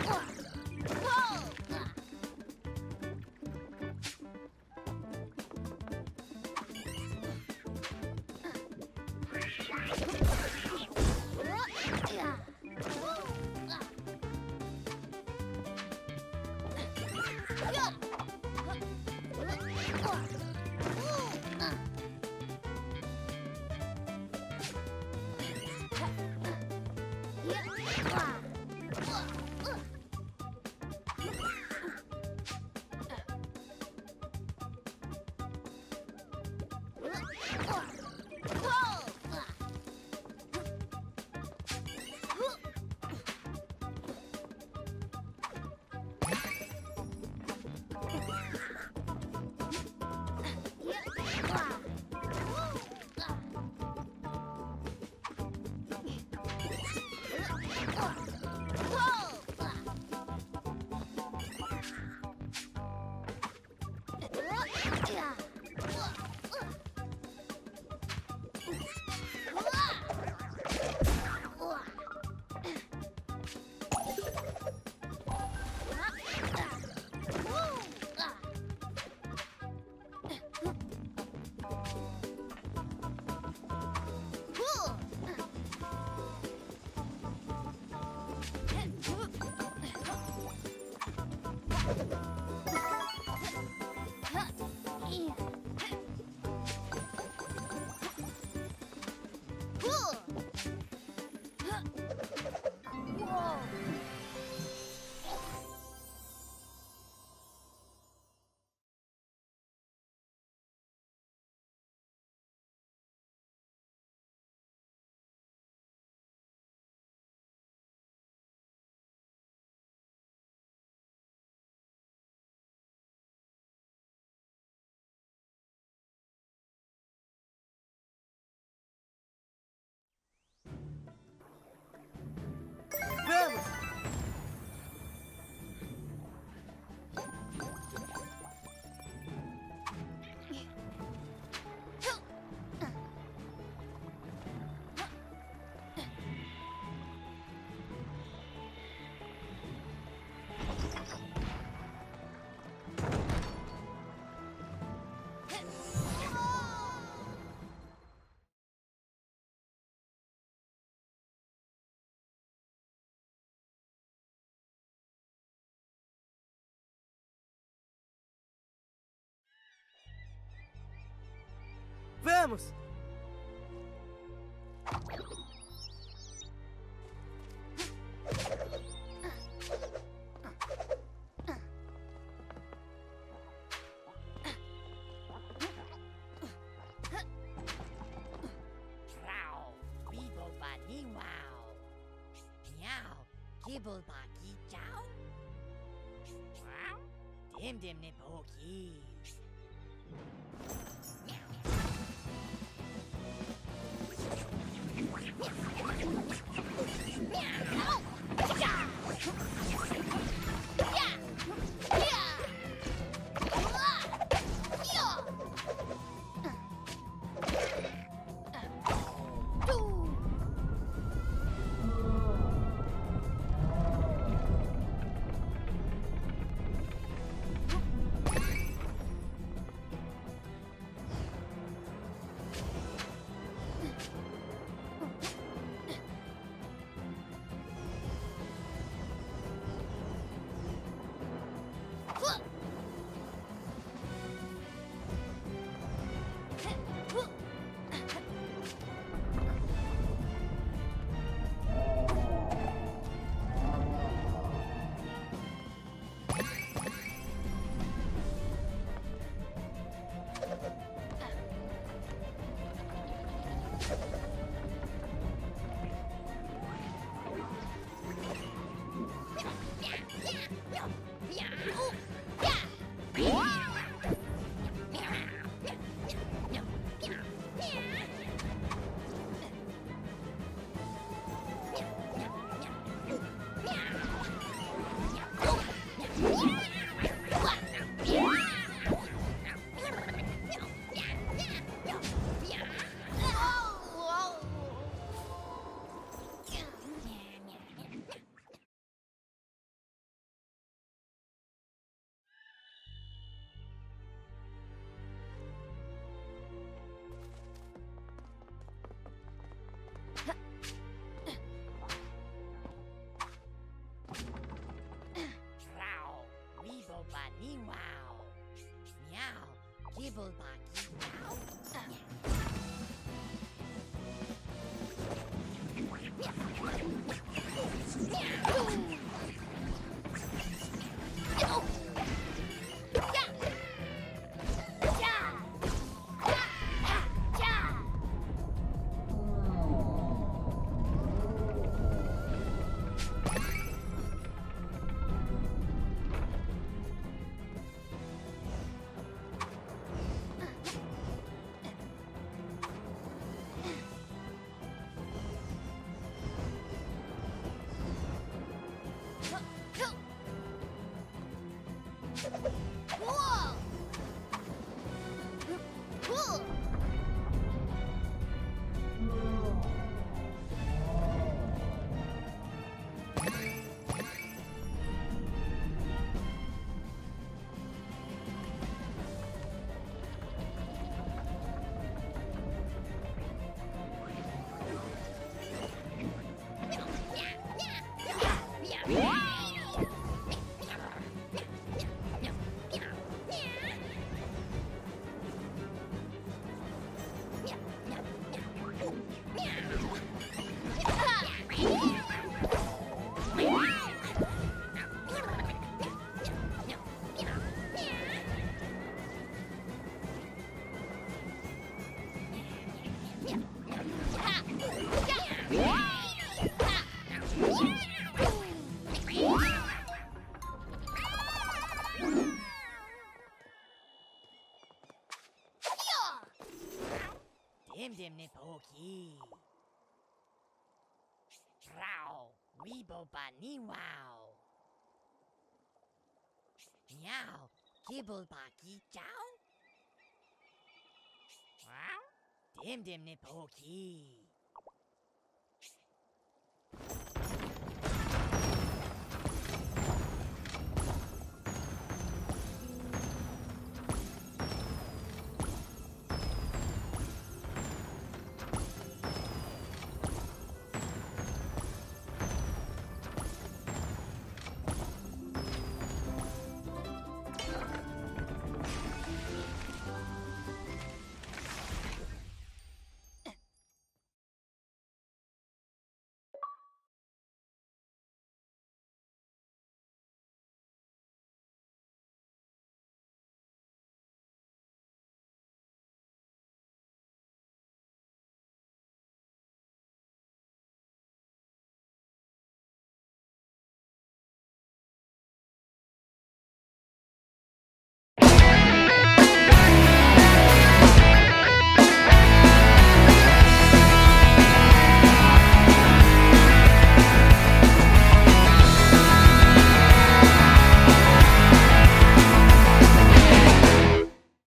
Vamos! Gibble ba gee chow. Dim dim nip hokey. Gibble buggy Dim dim nip hokey. Row. Weebo bunny wow. Meow. Gibble buggy chow. Wow. Dim dim nip hokey.